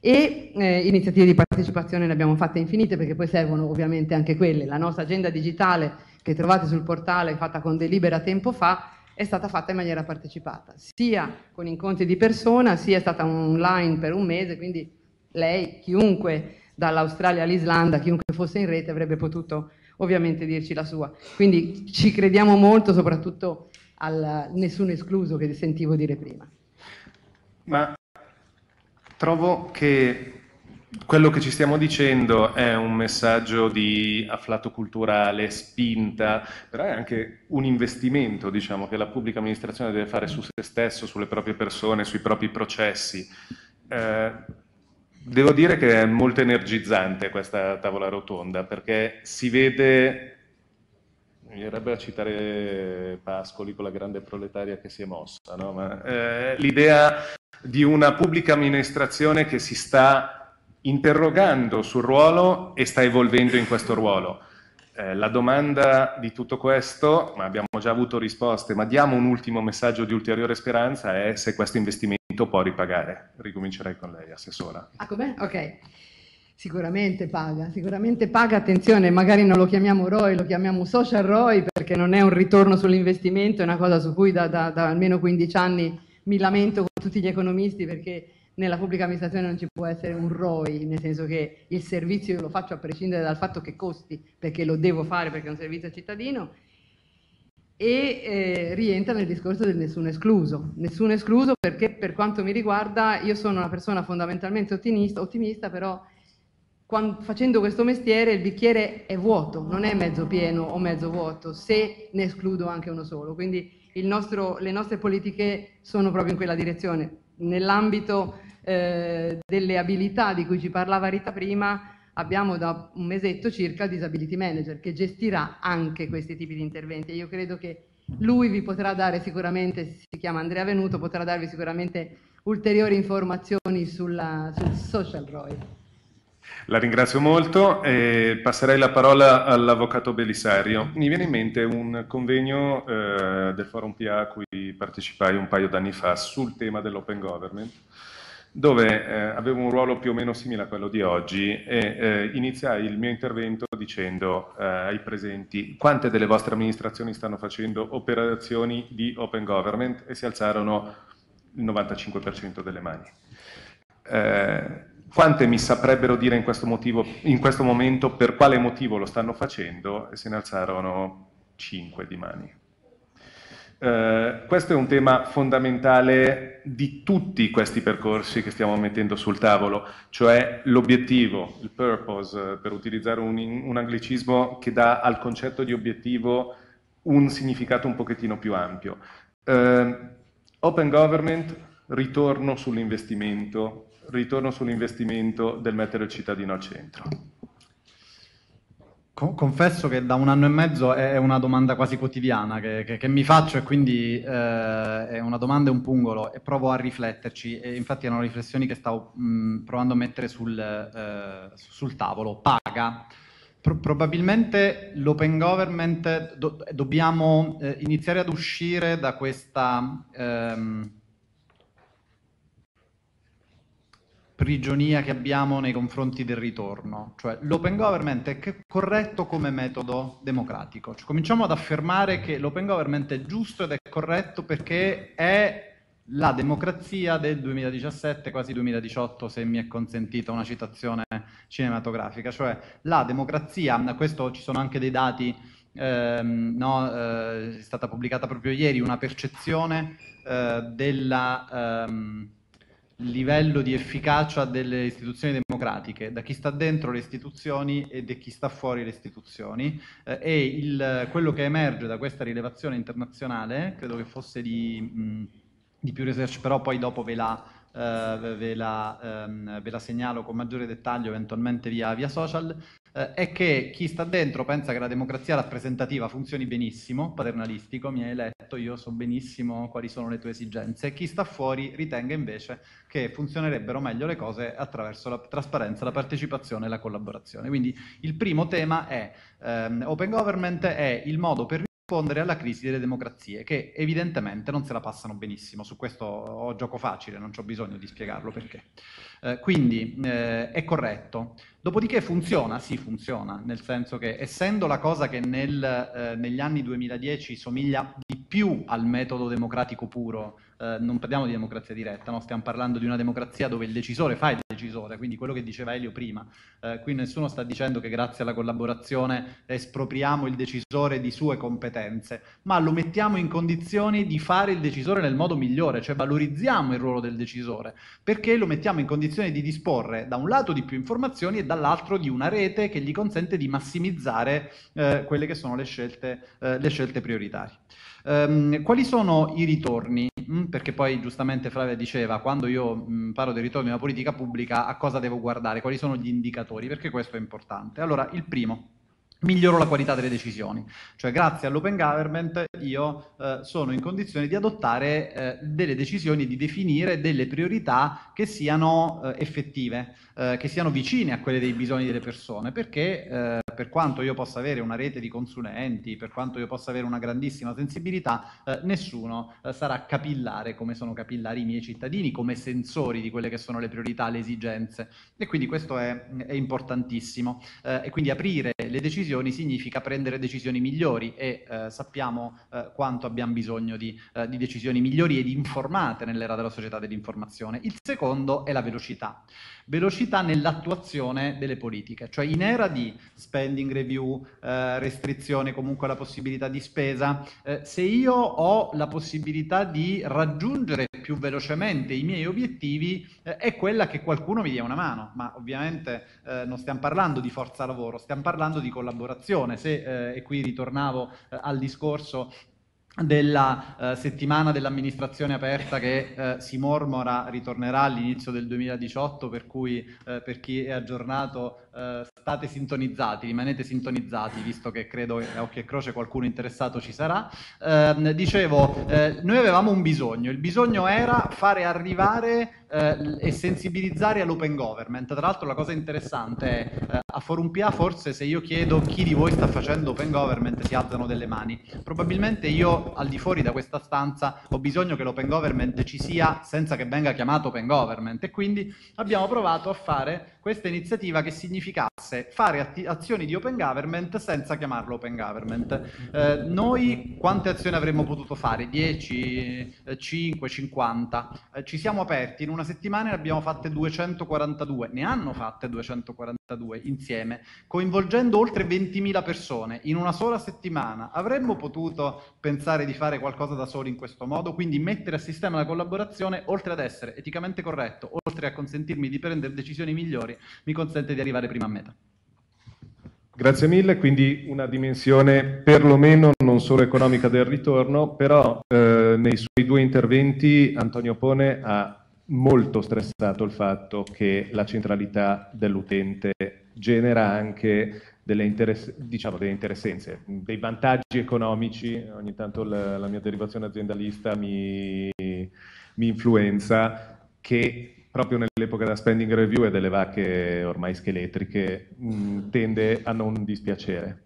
e eh, iniziative di partecipazione ne abbiamo fatte infinite perché poi servono ovviamente anche quelle. La nostra agenda digitale che trovate sul portale fatta con Delibera tempo fa è stata fatta in maniera partecipata, sia con incontri di persona, sia stata online per un mese, quindi lei, chiunque dall'Australia all'Islanda, chiunque fosse in rete avrebbe potuto ovviamente dirci la sua. Quindi ci crediamo molto, soprattutto al nessuno escluso che sentivo dire prima. Ma trovo che quello che ci stiamo dicendo è un messaggio di afflato culturale, spinta, però è anche un investimento, diciamo, che la pubblica amministrazione deve fare su se stesso, sulle proprie persone, sui propri processi. Eh, Devo dire che è molto energizzante questa tavola rotonda perché si vede, mi verrebbe a citare Pascoli con la grande proletaria che si è mossa, no? eh, l'idea di una pubblica amministrazione che si sta interrogando sul ruolo e sta evolvendo in questo ruolo. Eh, la domanda di tutto questo, ma abbiamo già avuto risposte, ma diamo un ultimo messaggio di ulteriore speranza, è se questo investimento può ripagare. Ricomincerei con lei, Assessora. Ah, com'è? Ok. Sicuramente paga, sicuramente paga, attenzione, magari non lo chiamiamo ROI, lo chiamiamo social ROI perché non è un ritorno sull'investimento, è una cosa su cui da, da, da almeno 15 anni mi lamento con tutti gli economisti perché nella pubblica amministrazione non ci può essere un ROI, nel senso che il servizio io lo faccio a prescindere dal fatto che costi, perché lo devo fare perché è un servizio cittadino, e eh, rientra nel discorso del nessuno escluso. Nessuno escluso perché per quanto mi riguarda io sono una persona fondamentalmente ottimista, ottimista però quando, facendo questo mestiere il bicchiere è vuoto, non è mezzo pieno o mezzo vuoto, se ne escludo anche uno solo. Quindi nostro, le nostre politiche sono proprio in quella direzione. Nell'ambito eh, delle abilità di cui ci parlava Rita prima, abbiamo da un mesetto circa il disability manager che gestirà anche questi tipi di interventi. Io credo che lui vi potrà dare sicuramente, si chiama Andrea Venuto, potrà darvi sicuramente ulteriori informazioni sulla, sul social ROI. La ringrazio molto e passerei la parola all'Avvocato Belisario. Mi viene in mente un convegno eh, del Forum PA a cui partecipai un paio d'anni fa sul tema dell'open government dove eh, avevo un ruolo più o meno simile a quello di oggi e eh, iniziai il mio intervento dicendo eh, ai presenti quante delle vostre amministrazioni stanno facendo operazioni di open government e si alzarono il 95% delle mani. Eh, quante mi saprebbero dire in questo, motivo, in questo momento per quale motivo lo stanno facendo e se ne alzarono 5 di mani. Eh, questo è un tema fondamentale di tutti questi percorsi che stiamo mettendo sul tavolo, cioè l'obiettivo, il purpose, per utilizzare un, un anglicismo che dà al concetto di obiettivo un significato un pochettino più ampio. Eh, open government, ritorno sull'investimento, ritorno sull'investimento del mettere il cittadino al centro. Confesso che da un anno e mezzo è una domanda quasi quotidiana che, che, che mi faccio e quindi eh, è una domanda e un pungolo e provo a rifletterci. E infatti erano riflessioni che stavo mh, provando a mettere sul, eh, sul tavolo. Paga. Pro probabilmente l'open government do dobbiamo eh, iniziare ad uscire da questa... Ehm, prigionia che abbiamo nei confronti del ritorno. Cioè l'open government è corretto come metodo democratico. Cioè, cominciamo ad affermare che l'open government è giusto ed è corretto perché è la democrazia del 2017, quasi 2018, se mi è consentita una citazione cinematografica. Cioè la democrazia, questo ci sono anche dei dati, ehm, no, eh, è stata pubblicata proprio ieri, una percezione eh, della... Ehm, livello di efficacia delle istituzioni democratiche, da chi sta dentro le istituzioni e da chi sta fuori le istituzioni. Eh, e il, quello che emerge da questa rilevazione internazionale, credo che fosse di, mh, di più research, però poi dopo ve la, eh, ve, la, ehm, ve la, segnalo con maggiore dettaglio eventualmente via, via social, eh, è che chi sta dentro pensa che la democrazia rappresentativa funzioni benissimo, paternalistico, mi hai eletto, io so benissimo quali sono le tue esigenze, chi sta fuori ritenga invece che funzionerebbero meglio le cose attraverso la trasparenza, la partecipazione e la collaborazione. Quindi il primo tema è ehm, Open Government è il modo per rispondere alla crisi delle democrazie, che evidentemente non se la passano benissimo. Su questo ho gioco facile, non ho bisogno di spiegarlo perché. Eh, quindi eh, è corretto. Dopodiché funziona? Sì, funziona, nel senso che essendo la cosa che nel, eh, negli anni 2010 somiglia di più al metodo democratico puro, eh, non parliamo di democrazia diretta, no? stiamo parlando di una democrazia dove il decisore fa il decisore, quindi quello che diceva Elio prima. Eh, qui nessuno sta dicendo che grazie alla collaborazione espropriamo il decisore di sue competenze, ma lo mettiamo in condizioni di fare il decisore nel modo migliore, cioè valorizziamo il ruolo del decisore, perché lo mettiamo in condizione di disporre da un lato di più informazioni e dall'altro di una rete che gli consente di massimizzare eh, quelle che sono le scelte, eh, le scelte prioritarie. Um, quali sono i ritorni? Mm, perché poi giustamente Flavia diceva, quando io mh, mm, parlo dei ritorni della politica pubblica, a cosa devo guardare? Quali sono gli indicatori? Perché questo è importante. Allora, il primo, miglioro la qualità delle decisioni. Cioè grazie all'open government io eh, sono in condizione di adottare eh, delle decisioni, di definire delle priorità che siano eh, effettive, eh, che siano vicine a quelle dei bisogni delle persone, perché eh, per quanto io possa avere una rete di consulenti, per quanto io possa avere una grandissima sensibilità, eh, nessuno sarà capillare come sono capillari i miei cittadini, come sensori di quelle che sono le priorità, le esigenze. E quindi questo è, è importantissimo. e quindi aprire le decisioni significa prendere decisioni migliori e eh, sappiamo eh, quanto abbiamo bisogno di, eh, di, decisioni migliori ed informate nell'era della società dell'informazione. Il secondo è la velocità. Velocità nell'attuazione delle politiche, cioè in era di spending review, eh, restrizione comunque alla possibilità di spesa, eh, se io ho la possibilità di raggiungere più velocemente i miei obiettivi, eh, è quella che qualcuno mi dia una mano, ma ovviamente non stiamo parlando di forza lavoro, stiamo parlando di collaborazione collaborazione. Se, eh, e qui ritornavo eh, al discorso della eh, settimana dell'amministrazione aperta che eh, si mormora ritornerà all'inizio del 2018, per cui eh, per chi è aggiornato eh, state sintonizzati, rimanete sintonizzati, visto che credo che a occhio e croce qualcuno interessato ci sarà. Ehm, dicevo, eh, noi avevamo un bisogno, il bisogno era fare arrivare eh, e sensibilizzare all'open government. Tra l'altro la cosa interessante è, eh, a Forum PA forse se io chiedo chi di voi sta facendo open government si alzano delle mani. Probabilmente io al di fuori da questa stanza ho bisogno che l'open government ci sia senza che venga chiamato open government e quindi abbiamo provato a fare questa iniziativa che significasse fare atti- azioni di open government senza chiamarlo open government. Eh, noi quante azioni avremmo potuto fare? 10, 5, 50? Eh, ci siamo aperti in una settimana ne abbiamo fatte 242, ne hanno fatte 242 insieme, coinvolgendo oltre 20.000 persone in una sola settimana. Avremmo potuto pensare di fare qualcosa da soli in questo modo, quindi mettere a sistema la collaborazione, oltre ad essere eticamente corretto, oltre a consentirmi di prendere decisioni migliori, mi consente di arrivare prima a meta. Grazie mille, quindi una dimensione perlomeno non solo economica del ritorno, però eh, nei suoi due interventi Antonio Pone ha molto stressato il fatto che la centralità dell'utente genera anche delle, interess- diciamo, delle interessenze, dei vantaggi economici, ogni tanto la, la mia derivazione aziendalista mi, mi influenza, che proprio nell'epoca della spending review e delle vacche ormai scheletriche mh, tende a non dispiacere.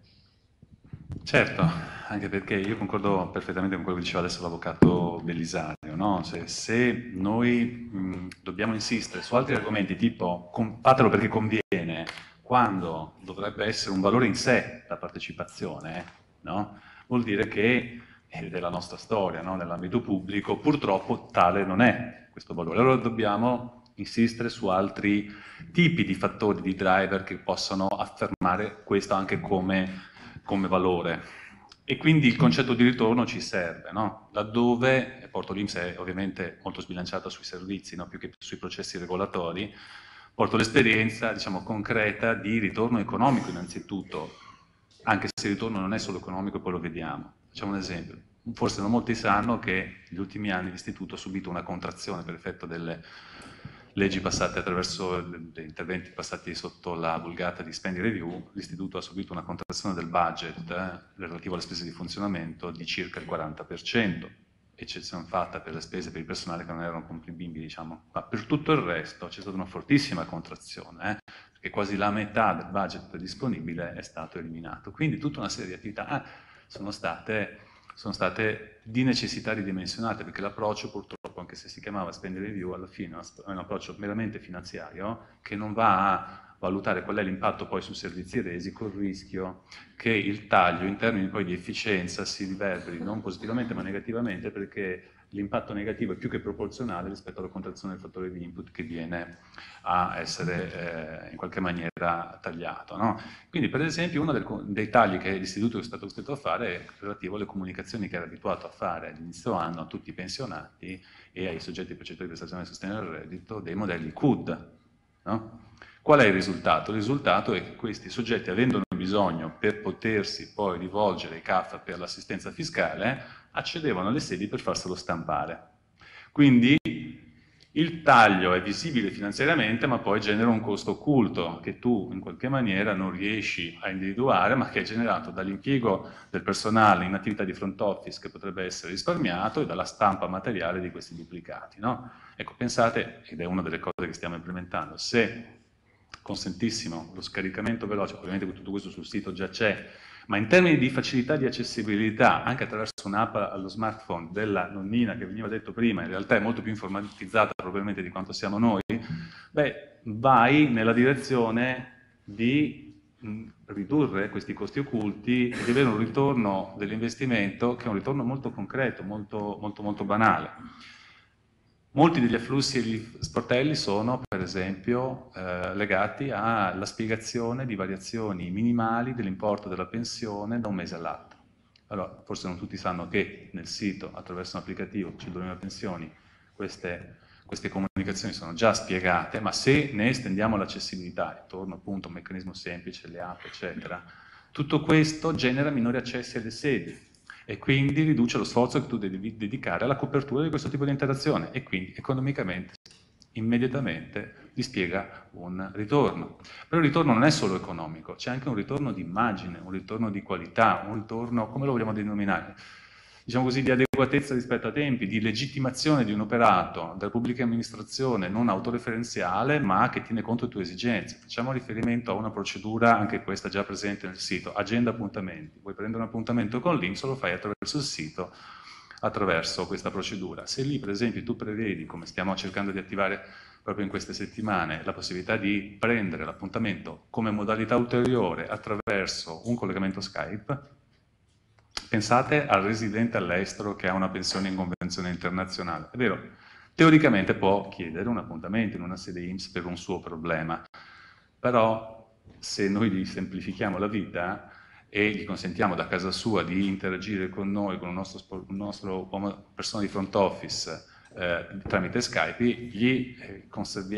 Certo, anche perché io concordo perfettamente con quello che diceva adesso l'avvocato Bellisario, no? se, se, noi mh, dobbiamo insistere su altri argomenti tipo fatelo perché conviene, quando dovrebbe essere un valore in sé la partecipazione, no? vuol dire che, è la nostra storia no? nell'ambito pubblico, purtroppo tale non è questo valore. Allora dobbiamo insistere su altri tipi di fattori, di driver che possano affermare questo anche come, come valore. E quindi il concetto di ritorno ci serve, no? laddove Porto Lims è ovviamente molto sbilanciata sui servizi, no? più che sui processi regolatori, porto l'esperienza diciamo, concreta di ritorno economico innanzitutto, anche se il ritorno non è solo economico, poi lo vediamo. Facciamo un esempio. Forse non molti sanno che negli ultimi anni l'istituto ha subito una contrazione per effetto delle leggi passate attraverso degli interventi passati sotto la vulgata di spending review, l'istituto ha subito una contrazione del budget eh, relativo alle spese di funzionamento di circa il 40%, eccezione fatta per le spese per il personale che non erano comprimibili, diciamo. ma per tutto il resto c'è stata una fortissima contrazione, eh, perché quasi la metà del budget disponibile è stato eliminato. Quindi tutta una serie di attività sono state sono state di necessità ridimensionate, perché l'approccio purtroppo, anche se si chiamava spending review, alla fine è un approccio meramente finanziario che non va a valutare qual è l'impatto poi sui servizi resi, col rischio che il taglio in termini poi di efficienza si riverberi non positivamente ma negativamente perché l'impatto negativo è più che proporzionale rispetto alla contrazione del fattore di input che viene a essere eh, in qualche maniera tagliato. No? Quindi per esempio uno del, dei tagli che l'istituto è stato costretto a fare è relativo alle comunicazioni che era abituato a fare all'inizio anno a tutti i pensionati e ai soggetti percettori di prestazione di sostegno del reddito dei modelli CUD. No? Qual è il risultato? Il risultato è che questi soggetti, avendone bisogno per potersi poi rivolgere ai CAF per l'assistenza fiscale, accedevano alle sedi per farselo stampare. Quindi il taglio è visibile finanziariamente, ma poi genera un costo occulto che tu in qualche maniera non riesci a individuare, ma che è generato dall'impiego del personale in attività di front office che potrebbe essere risparmiato e dalla stampa materiale di questi duplicati. No? Ecco, pensate, ed è una delle cose che stiamo implementando, se consentissimo lo scaricamento veloce, ovviamente tutto questo sul sito già c'è, ma in termini di facilità di accessibilità, anche attraverso un'app allo smartphone della nonnina che veniva detto prima, in realtà è molto più informatizzata probabilmente di quanto siamo noi, beh, vai nella direzione di ridurre questi costi occulti e di avere un ritorno dell'investimento che è un ritorno molto concreto, molto, molto, molto banale. Molti degli afflussi degli sportelli sono, per esempio, eh, legati alla spiegazione di variazioni minimali dell'importo della pensione da un mese all'altro. Allora, forse non tutti sanno che nel sito, attraverso un applicativo, c 2000 pensioni, queste, queste, comunicazioni sono già spiegate, ma se ne estendiamo l'accessibilità, intorno appunto a un meccanismo semplice, le app, eccetera, tutto questo genera minori accessi alle sedi e quindi riduce lo sforzo che tu devi dedicare alla copertura di questo tipo di interazione e quindi economicamente immediatamente gli spiega un ritorno. Però il ritorno non è solo economico, c'è anche un ritorno di immagine, un ritorno di qualità, un ritorno, come lo vogliamo denominare? Diciamo così, di adeguatezza rispetto ai tempi, di legittimazione di un operato della pubblica amministrazione non autoreferenziale, ma che tiene conto delle tue esigenze. Facciamo riferimento a una procedura, anche questa già presente nel sito, agenda appuntamenti. Vuoi prendere un appuntamento con l'Inps, lo fai attraverso il sito, attraverso questa procedura. Se lì, per esempio, tu prevedi, come stiamo cercando di attivare proprio in queste settimane, la possibilità di prendere l'appuntamento come modalità ulteriore attraverso un collegamento Skype, Pensate al residente all'estero che ha una pensione in convenzione internazionale. È vero, teoricamente può chiedere un appuntamento in una sede IMSS per un suo problema, però se noi gli semplifichiamo la vita e gli consentiamo da casa sua di interagire con noi, con un nostro, un nostro persona di front office, eh, tramite Skype, gli, eh,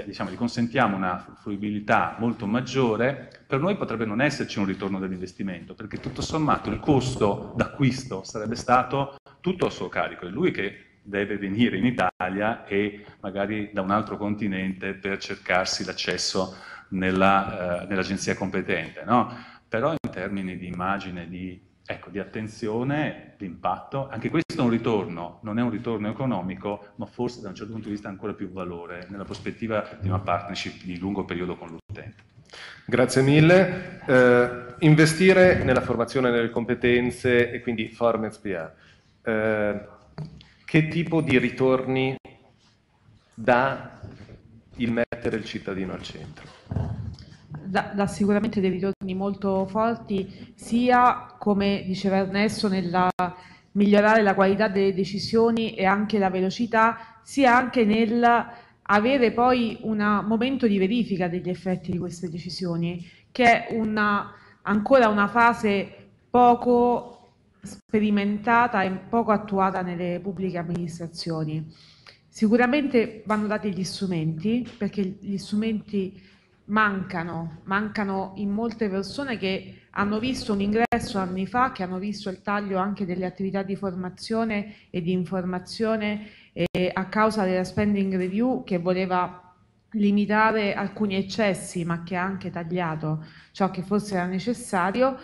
diciamo, gli, consentiamo una fruibilità molto maggiore, per noi potrebbe non esserci un ritorno dell'investimento, perché tutto sommato il costo d'acquisto sarebbe stato tutto a suo carico, è lui che deve venire in Italia e magari da un altro continente per cercarsi l'accesso eh, nell'agenzia competente, no? però in termini di immagine, di ecco, di attenzione, di impatto. Anche questo è un ritorno, non è un ritorno economico, ma forse da un certo punto di vista ancora più valore nella prospettiva di una partnership di lungo periodo con l'utente. Grazie mille. Eh, investire nella formazione delle competenze e quindi Formez PA. Eh, che tipo di ritorni dà il mettere il cittadino al centro? Dà, sicuramente dei ritorni molto forti, sia come diceva Ernesto nel migliorare la qualità delle decisioni e anche la velocità, sia anche nel avere poi un momento di verifica degli effetti di queste decisioni, che è una, ancora una fase poco sperimentata e poco attuata nelle pubbliche amministrazioni. Sicuramente vanno dati gli strumenti, perché gli strumenti mancano, mancano in molte persone che hanno visto un ingresso anni fa, che hanno visto il taglio anche delle attività di formazione e di informazione eh, a causa della spending review che voleva limitare alcuni eccessi ma che ha anche tagliato ciò che forse era necessario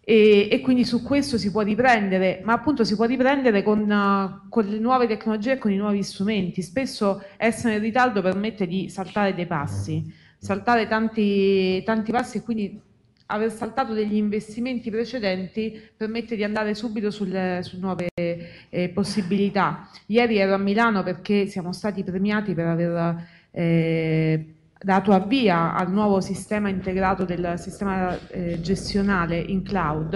e, e quindi su questo si può riprendere, ma appunto si può riprendere con, uh, con le nuove tecnologie e con i nuovi strumenti. Spesso essere in ritardo permette di saltare dei passi saltare tanti, tanti passi e quindi aver saltato degli investimenti precedenti permette di andare subito sulle, su nuove eh, possibilità. Ieri ero a Milano perché siamo stati premiati per aver eh, dato avvia al nuovo sistema integrato del sistema eh, gestionale in cloud,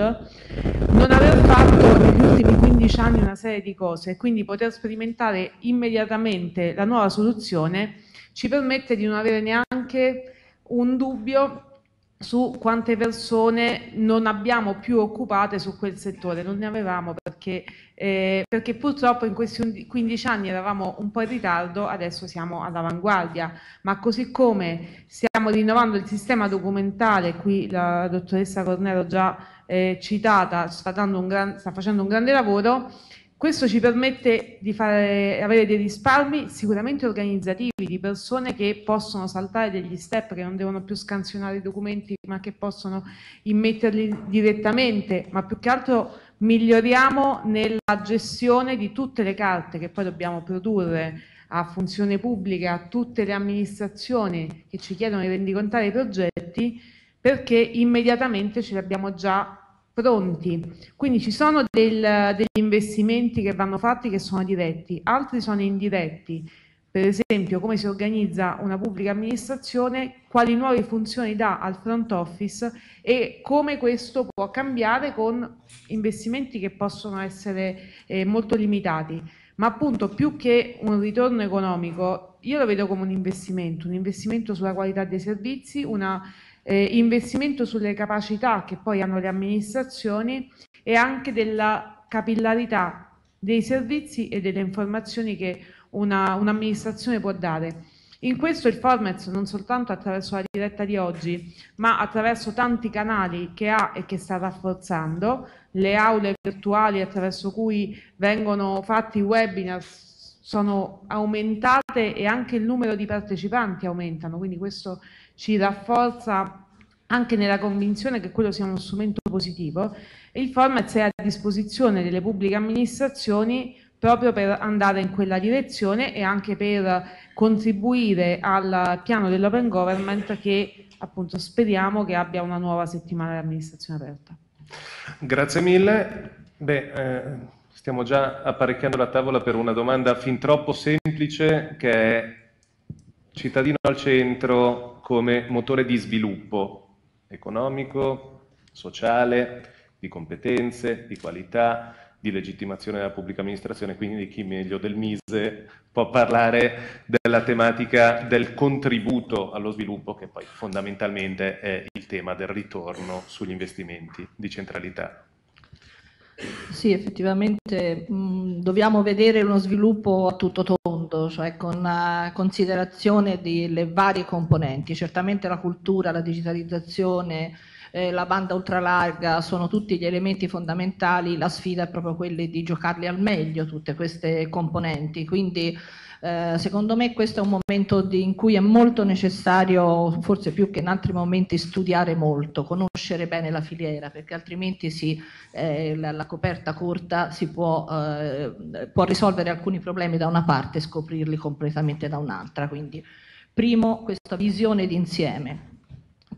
non aver fatto negli ultimi 15 anni una serie di cose e quindi poter sperimentare immediatamente la nuova soluzione ci permette di non avere neanche un dubbio su quante persone non abbiamo più occupate su quel settore, non ne avevamo perché, eh, perché, purtroppo in questi 15 anni eravamo un po' in ritardo, adesso siamo all'avanguardia, ma così come stiamo rinnovando il sistema documentale, qui la dottoressa Cornero già eh, citata sta, gran, sta facendo un grande lavoro, questo ci permette di fare, avere dei risparmi sicuramente organizzativi di persone che possono saltare degli step, che non devono più scansionare i documenti, ma che possono immetterli direttamente, ma più che altro miglioriamo nella gestione di tutte le carte che poi dobbiamo produrre a funzione pubblica, a tutte le amministrazioni che ci chiedono di rendicontare i progetti, perché immediatamente ce li abbiamo già pronti. Quindi ci sono del, degli investimenti che vanno fatti che sono diretti, altri sono indiretti. Per esempio, come si organizza una pubblica amministrazione, quali nuove funzioni dà al front office e come questo può cambiare con investimenti che possono essere eh, molto limitati. Ma appunto, più che un ritorno economico, io lo vedo come un investimento, un investimento sulla qualità dei servizi, una eh, investimento sulle capacità che poi hanno le amministrazioni e anche della capillarità dei servizi e delle informazioni che una, un'amministrazione può dare. In questo il Formez non soltanto attraverso la diretta di oggi, ma attraverso tanti canali che ha e che sta rafforzando, le aule virtuali attraverso cui vengono fatti webinar sono aumentate e anche il numero di partecipanti aumentano, quindi questo ci rafforza anche nella convinzione che quello sia uno strumento positivo e il Formez è a disposizione delle pubbliche amministrazioni proprio per andare in quella direzione e anche per contribuire al piano dell'open government che appunto speriamo che abbia una nuova settimana di amministrazione aperta. Grazie mille. Beh, eh, stiamo già apparecchiando la tavola per una domanda fin troppo semplice che è cittadino al centro come motore di sviluppo economico, sociale, di competenze, di qualità, di legittimazione della pubblica amministrazione, quindi chi meglio del Mise può parlare della tematica del contributo allo sviluppo, che poi fondamentalmente è il tema del ritorno sugli investimenti di centralità. Sì, effettivamente mh, dobbiamo vedere uno sviluppo a tutto tondo, cioè con uh, considerazione delle varie componenti. Certamente la cultura, la digitalizzazione, eh, la banda ultralarga sono tutti gli elementi fondamentali, la sfida è proprio quella di giocarli al meglio tutte queste componenti, quindi eh, secondo me questo è un momento di, in cui è molto necessario, forse più che in altri momenti, studiare molto, conoscere bene la filiera, perché altrimenti si, eh, la, la, coperta corta si può, eh, può risolvere alcuni problemi da una parte e scoprirli completamente da un'altra. Quindi, primo, questa visione d'insieme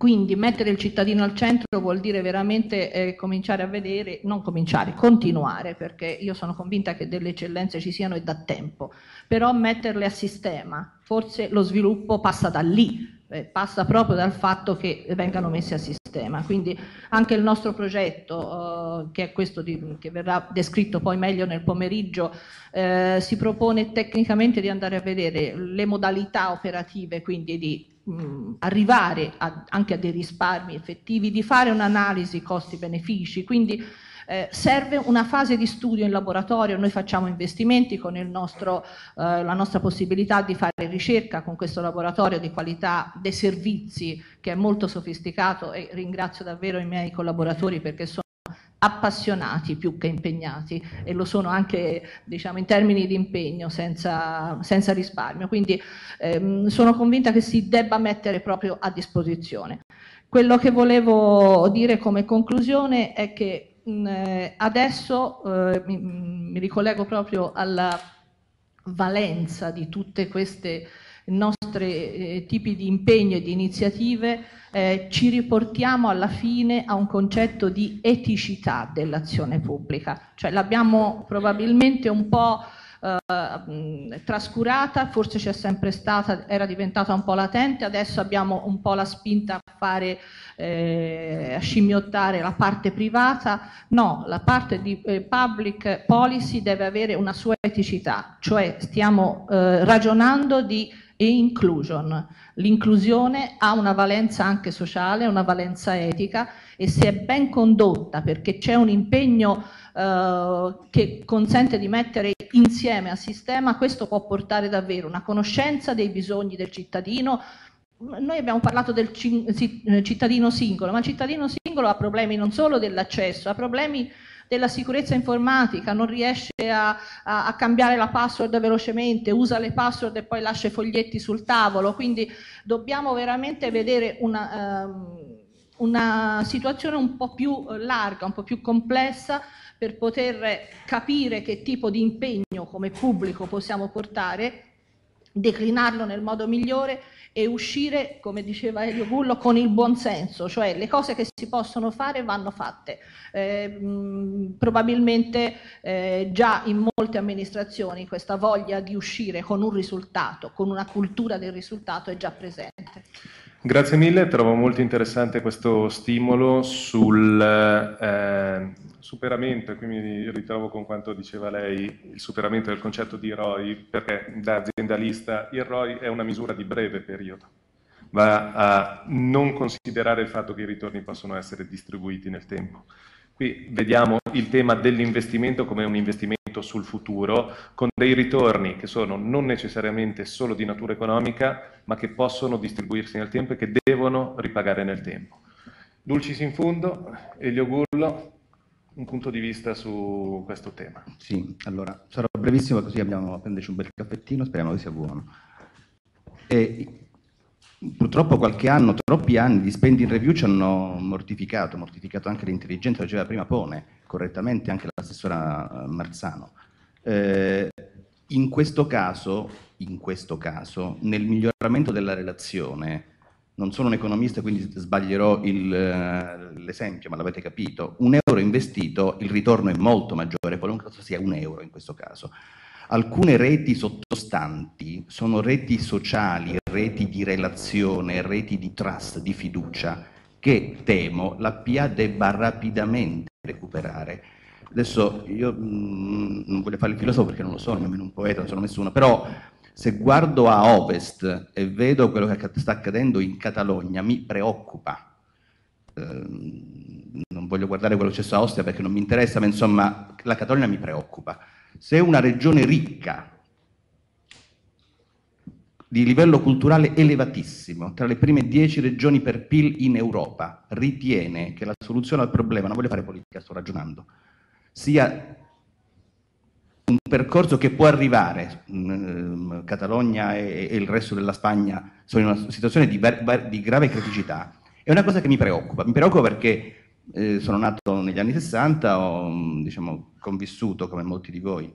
quindi mettere il cittadino al centro vuol dire veramente eh, cominciare a vedere, non cominciare, continuare, perché io sono convinta che delle eccellenze ci siano e da tempo, però metterle a sistema, forse lo sviluppo passa da lì, eh, passa proprio dal fatto che vengano messe a sistema. Quindi anche il nostro progetto, eh, che è questo di, che verrà descritto poi meglio nel pomeriggio, eh, si propone tecnicamente di andare a vedere le modalità operative, quindi di mh, arrivare a, anche a dei risparmi effettivi, di fare un'analisi costi-benefici, quindi eh, serve una fase di studio in laboratorio, noi facciamo investimenti con nostro, eh, la nostra possibilità di fare ricerca con questo laboratorio di qualità dei servizi che è molto sofisticato e ringrazio davvero i miei collaboratori perché sono appassionati più che impegnati e lo sono anche diciamo, in termini di impegno senza, senza risparmio. Quindi ehm, sono convinta che si debba mettere proprio a disposizione. Quello che volevo dire come conclusione è che mh, adesso eh, mi, mi ricollego proprio alla valenza di tutte queste nostre eh, tipi di impegno e di iniziative eh, ci riportiamo alla fine a un concetto di eticità dell'azione pubblica, cioè l'abbiamo probabilmente un po' eh, trascurata, forse c'è sempre stata, era diventata un po' latente, adesso abbiamo un po' la spinta a fare, eh, a scimmiottare la parte privata, no, la parte di eh, public policy deve avere una sua eticità, cioè stiamo eh, ragionando di e inclusion. L'inclusione ha una valenza anche sociale, una valenza etica e se è ben condotta perché c'è un impegno eh, che consente di mettere insieme a sistema, questo può portare davvero una conoscenza dei bisogni del cittadino, noi abbiamo parlato del cittadino singolo, ma il cittadino singolo ha problemi non solo dell'accesso, ha problemi della sicurezza informatica, non riesce a, a, a, cambiare la password velocemente, usa le password e poi lascia i foglietti sul tavolo, quindi dobbiamo veramente vedere una, um, una situazione un po' più larga, un po' più complessa per poter capire che tipo di impegno come pubblico possiamo portare, declinarlo nel modo migliore e uscire, come diceva Elio Gullo, con il buon senso, cioè le cose che si possono fare vanno fatte. Eh, mh, probabilmente eh, già in molte amministrazioni questa voglia di uscire con un risultato, con una cultura del risultato è già presente. Grazie mille, trovo molto interessante questo stimolo sul eh, superamento, e qui mi ritrovo con quanto diceva lei, il superamento del concetto di ROI, perché da aziendalista il ROI è una misura di breve periodo, va a non considerare il fatto che i ritorni possono essere distribuiti nel tempo. Qui vediamo il tema dell'investimento come un investimento investimento sul futuro, con dei ritorni che sono non necessariamente solo di natura economica, ma che possono distribuirsi nel tempo e che devono ripagare nel tempo. Dulcis in fundo, Elio Gullo, un punto di vista su questo tema. Sì, allora sarò brevissimo così abbiamo a prenderci un bel caffettino, speriamo che sia buono. E, purtroppo qualche anno, troppi anni di spending review ci hanno mortificato, mortificato anche l'intelligenza, lo diceva prima Pone, correttamente anche l'assessora Marzano. Eh, in questo caso, in questo caso, nel miglioramento della relazione, non sono un economista quindi sbaglierò il, l'esempio, ma l'avete capito, un euro investito, il ritorno è molto maggiore, qualunque cosa sia un euro in questo caso. Alcune reti sottostanti sono reti sociali, reti di relazione, reti di trust, di fiducia, che temo la PA debba rapidamente recuperare. Adesso io mh, mm, non voglio fare il filosofo perché non lo sono, nemmeno un poeta, non sono nessuno, però se guardo a ovest e vedo quello che sta accadendo in Catalogna, mi preoccupa. Eh, non voglio guardare quello che c'è su Austria perché non mi interessa, ma insomma la Catalogna mi preoccupa. Se una regione ricca, di livello culturale elevatissimo, tra le prime dieci regioni per PIL in Europa, ritiene che la soluzione al problema, non voglio fare politica, sto ragionando, sia un percorso che può arrivare, mh, Catalogna e, e, il resto della Spagna sono in una situazione di, di, grave criticità, è una cosa che mi preoccupa. Mi preoccupa perché eh, sono nato negli anni 60, ho diciamo, convissuto come molti di voi,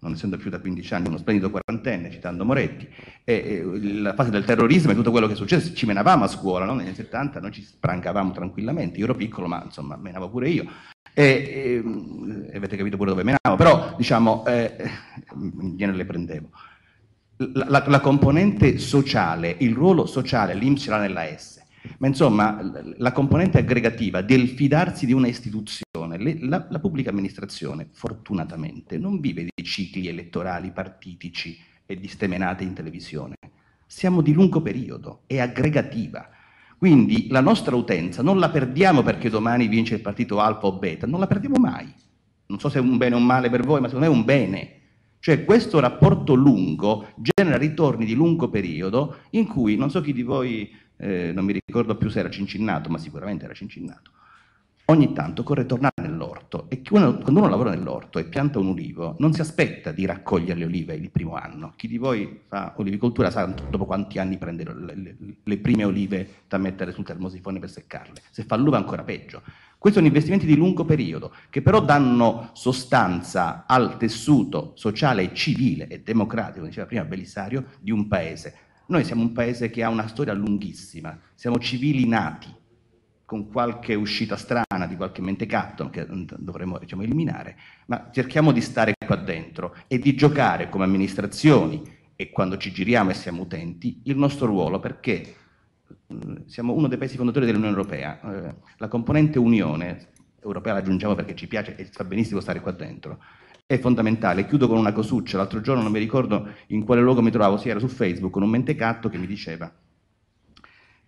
non essendo più da 15 anni uno splendido quarantenne, citando Moretti, e, e, la fase del terrorismo e tutto quello che è successo, ci menavamo a scuola, no? negli anni 70 noi ci sprancavamo tranquillamente, io ero piccolo ma insomma menavo pure io, e, e, avete capito pure dove menavo, però diciamo, eh, gliene le prendevo. La, la, la, componente sociale, il ruolo sociale, l'Inps ce l'ha nella S, ma insomma la componente aggregativa del fidarsi di una istituzione, le, la, la pubblica amministrazione fortunatamente non vive di cicli elettorali partitici e di stemenate in televisione, siamo di lungo periodo, è aggregativa quindi la nostra utenza non la perdiamo perché domani vince il partito alfa o beta, non la perdiamo mai. Non so se è un bene o un male per voi, ma secondo me è un bene. Cioè questo rapporto lungo genera ritorni di lungo periodo in cui, non so chi di voi, eh, non mi ricordo più se era cincinnato, ma sicuramente era cincinnato, ogni tanto corre tornare nell'orto e quando uno lavora nell'orto e pianta un ulivo non si aspetta di raccogliere le olive il primo anno. Chi di voi fa olivicoltura sa dopo quanti anni prende le, le, le prime olive da mettere sul termosifone per seccarle. Se fa l'uva ancora peggio. Questi sono investimenti di lungo periodo che però danno sostanza al tessuto sociale civile e democratico, come diceva prima Belisario, di un paese. Noi siamo un paese che ha una storia lunghissima, siamo civili nati, con qualche uscita strana di qualche mentecatto che dovremmo diciamo, eliminare, ma cerchiamo di stare qua dentro e di giocare come amministrazioni e quando ci giriamo e siamo utenti il nostro ruolo perché siamo uno dei paesi fondatori dell'Unione Europea. Eh, la componente Unione Europea la aggiungiamo perché ci piace e fa benissimo stare qua dentro. È fondamentale. Chiudo con una cosuccia. L'altro giorno non mi ricordo in quale luogo mi trovavo, sì, era su Facebook, con un mentecatto che mi diceva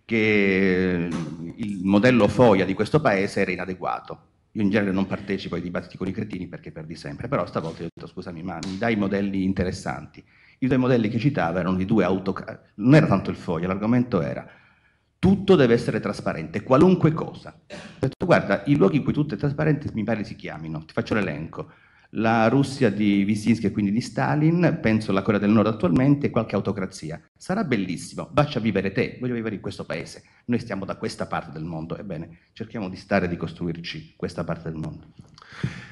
che il modello FOIA di questo paese era inadeguato. Io in genere non partecipo ai dibattiti con i cretini perché perdi sempre, però stavolta ho detto scusami, ma mi dai modelli interessanti. I due modelli che citava erano di due autocrati, non era tanto il FOIA, l'argomento era tutto deve essere trasparente, qualunque cosa. Ho detto guarda, i luoghi in cui tutto è trasparente mi pare si chiamino, ti faccio l'elenco la Russia di Wyszynski e quindi di Stalin, penso la Corea del Nord attualmente e qualche autocrazia. Sarà bellissimo, vacci a vivere te, voglio vivere in questo paese. Noi stiamo da questa parte del mondo, ebbene, cerchiamo di stare e di costruirci questa parte del mondo.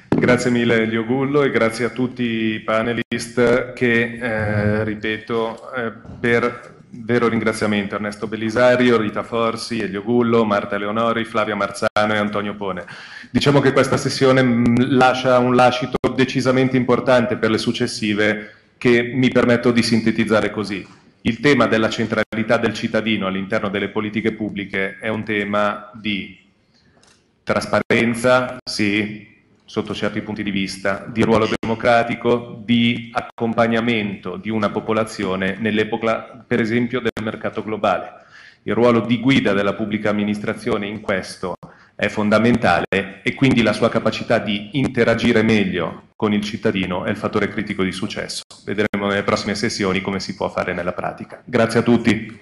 Grazie mille Elio Gullo e grazie a tutti i panelist che, eh, ripeto, eh, per vero ringraziamento Ernesto Belisario, Rita Forsi, Elio Gullo, Marta Leonori, Flavia Marzano e Antonio Pone. Diciamo che questa sessione mm, lascia un lascito decisamente importante per le successive che mi permetto di sintetizzare così. Il tema della centralità del cittadino all'interno delle politiche pubbliche è un tema di trasparenza, sì, sotto certi punti di vista, di ruolo democratico, di accompagnamento di una popolazione nell'epoca, per esempio, del mercato globale. Il ruolo di guida della pubblica amministrazione in questo è fondamentale e quindi la sua capacità di interagire meglio con il cittadino è il fattore critico di successo. Vedremo nelle prossime sessioni come si può fare nella pratica. Grazie a tutti.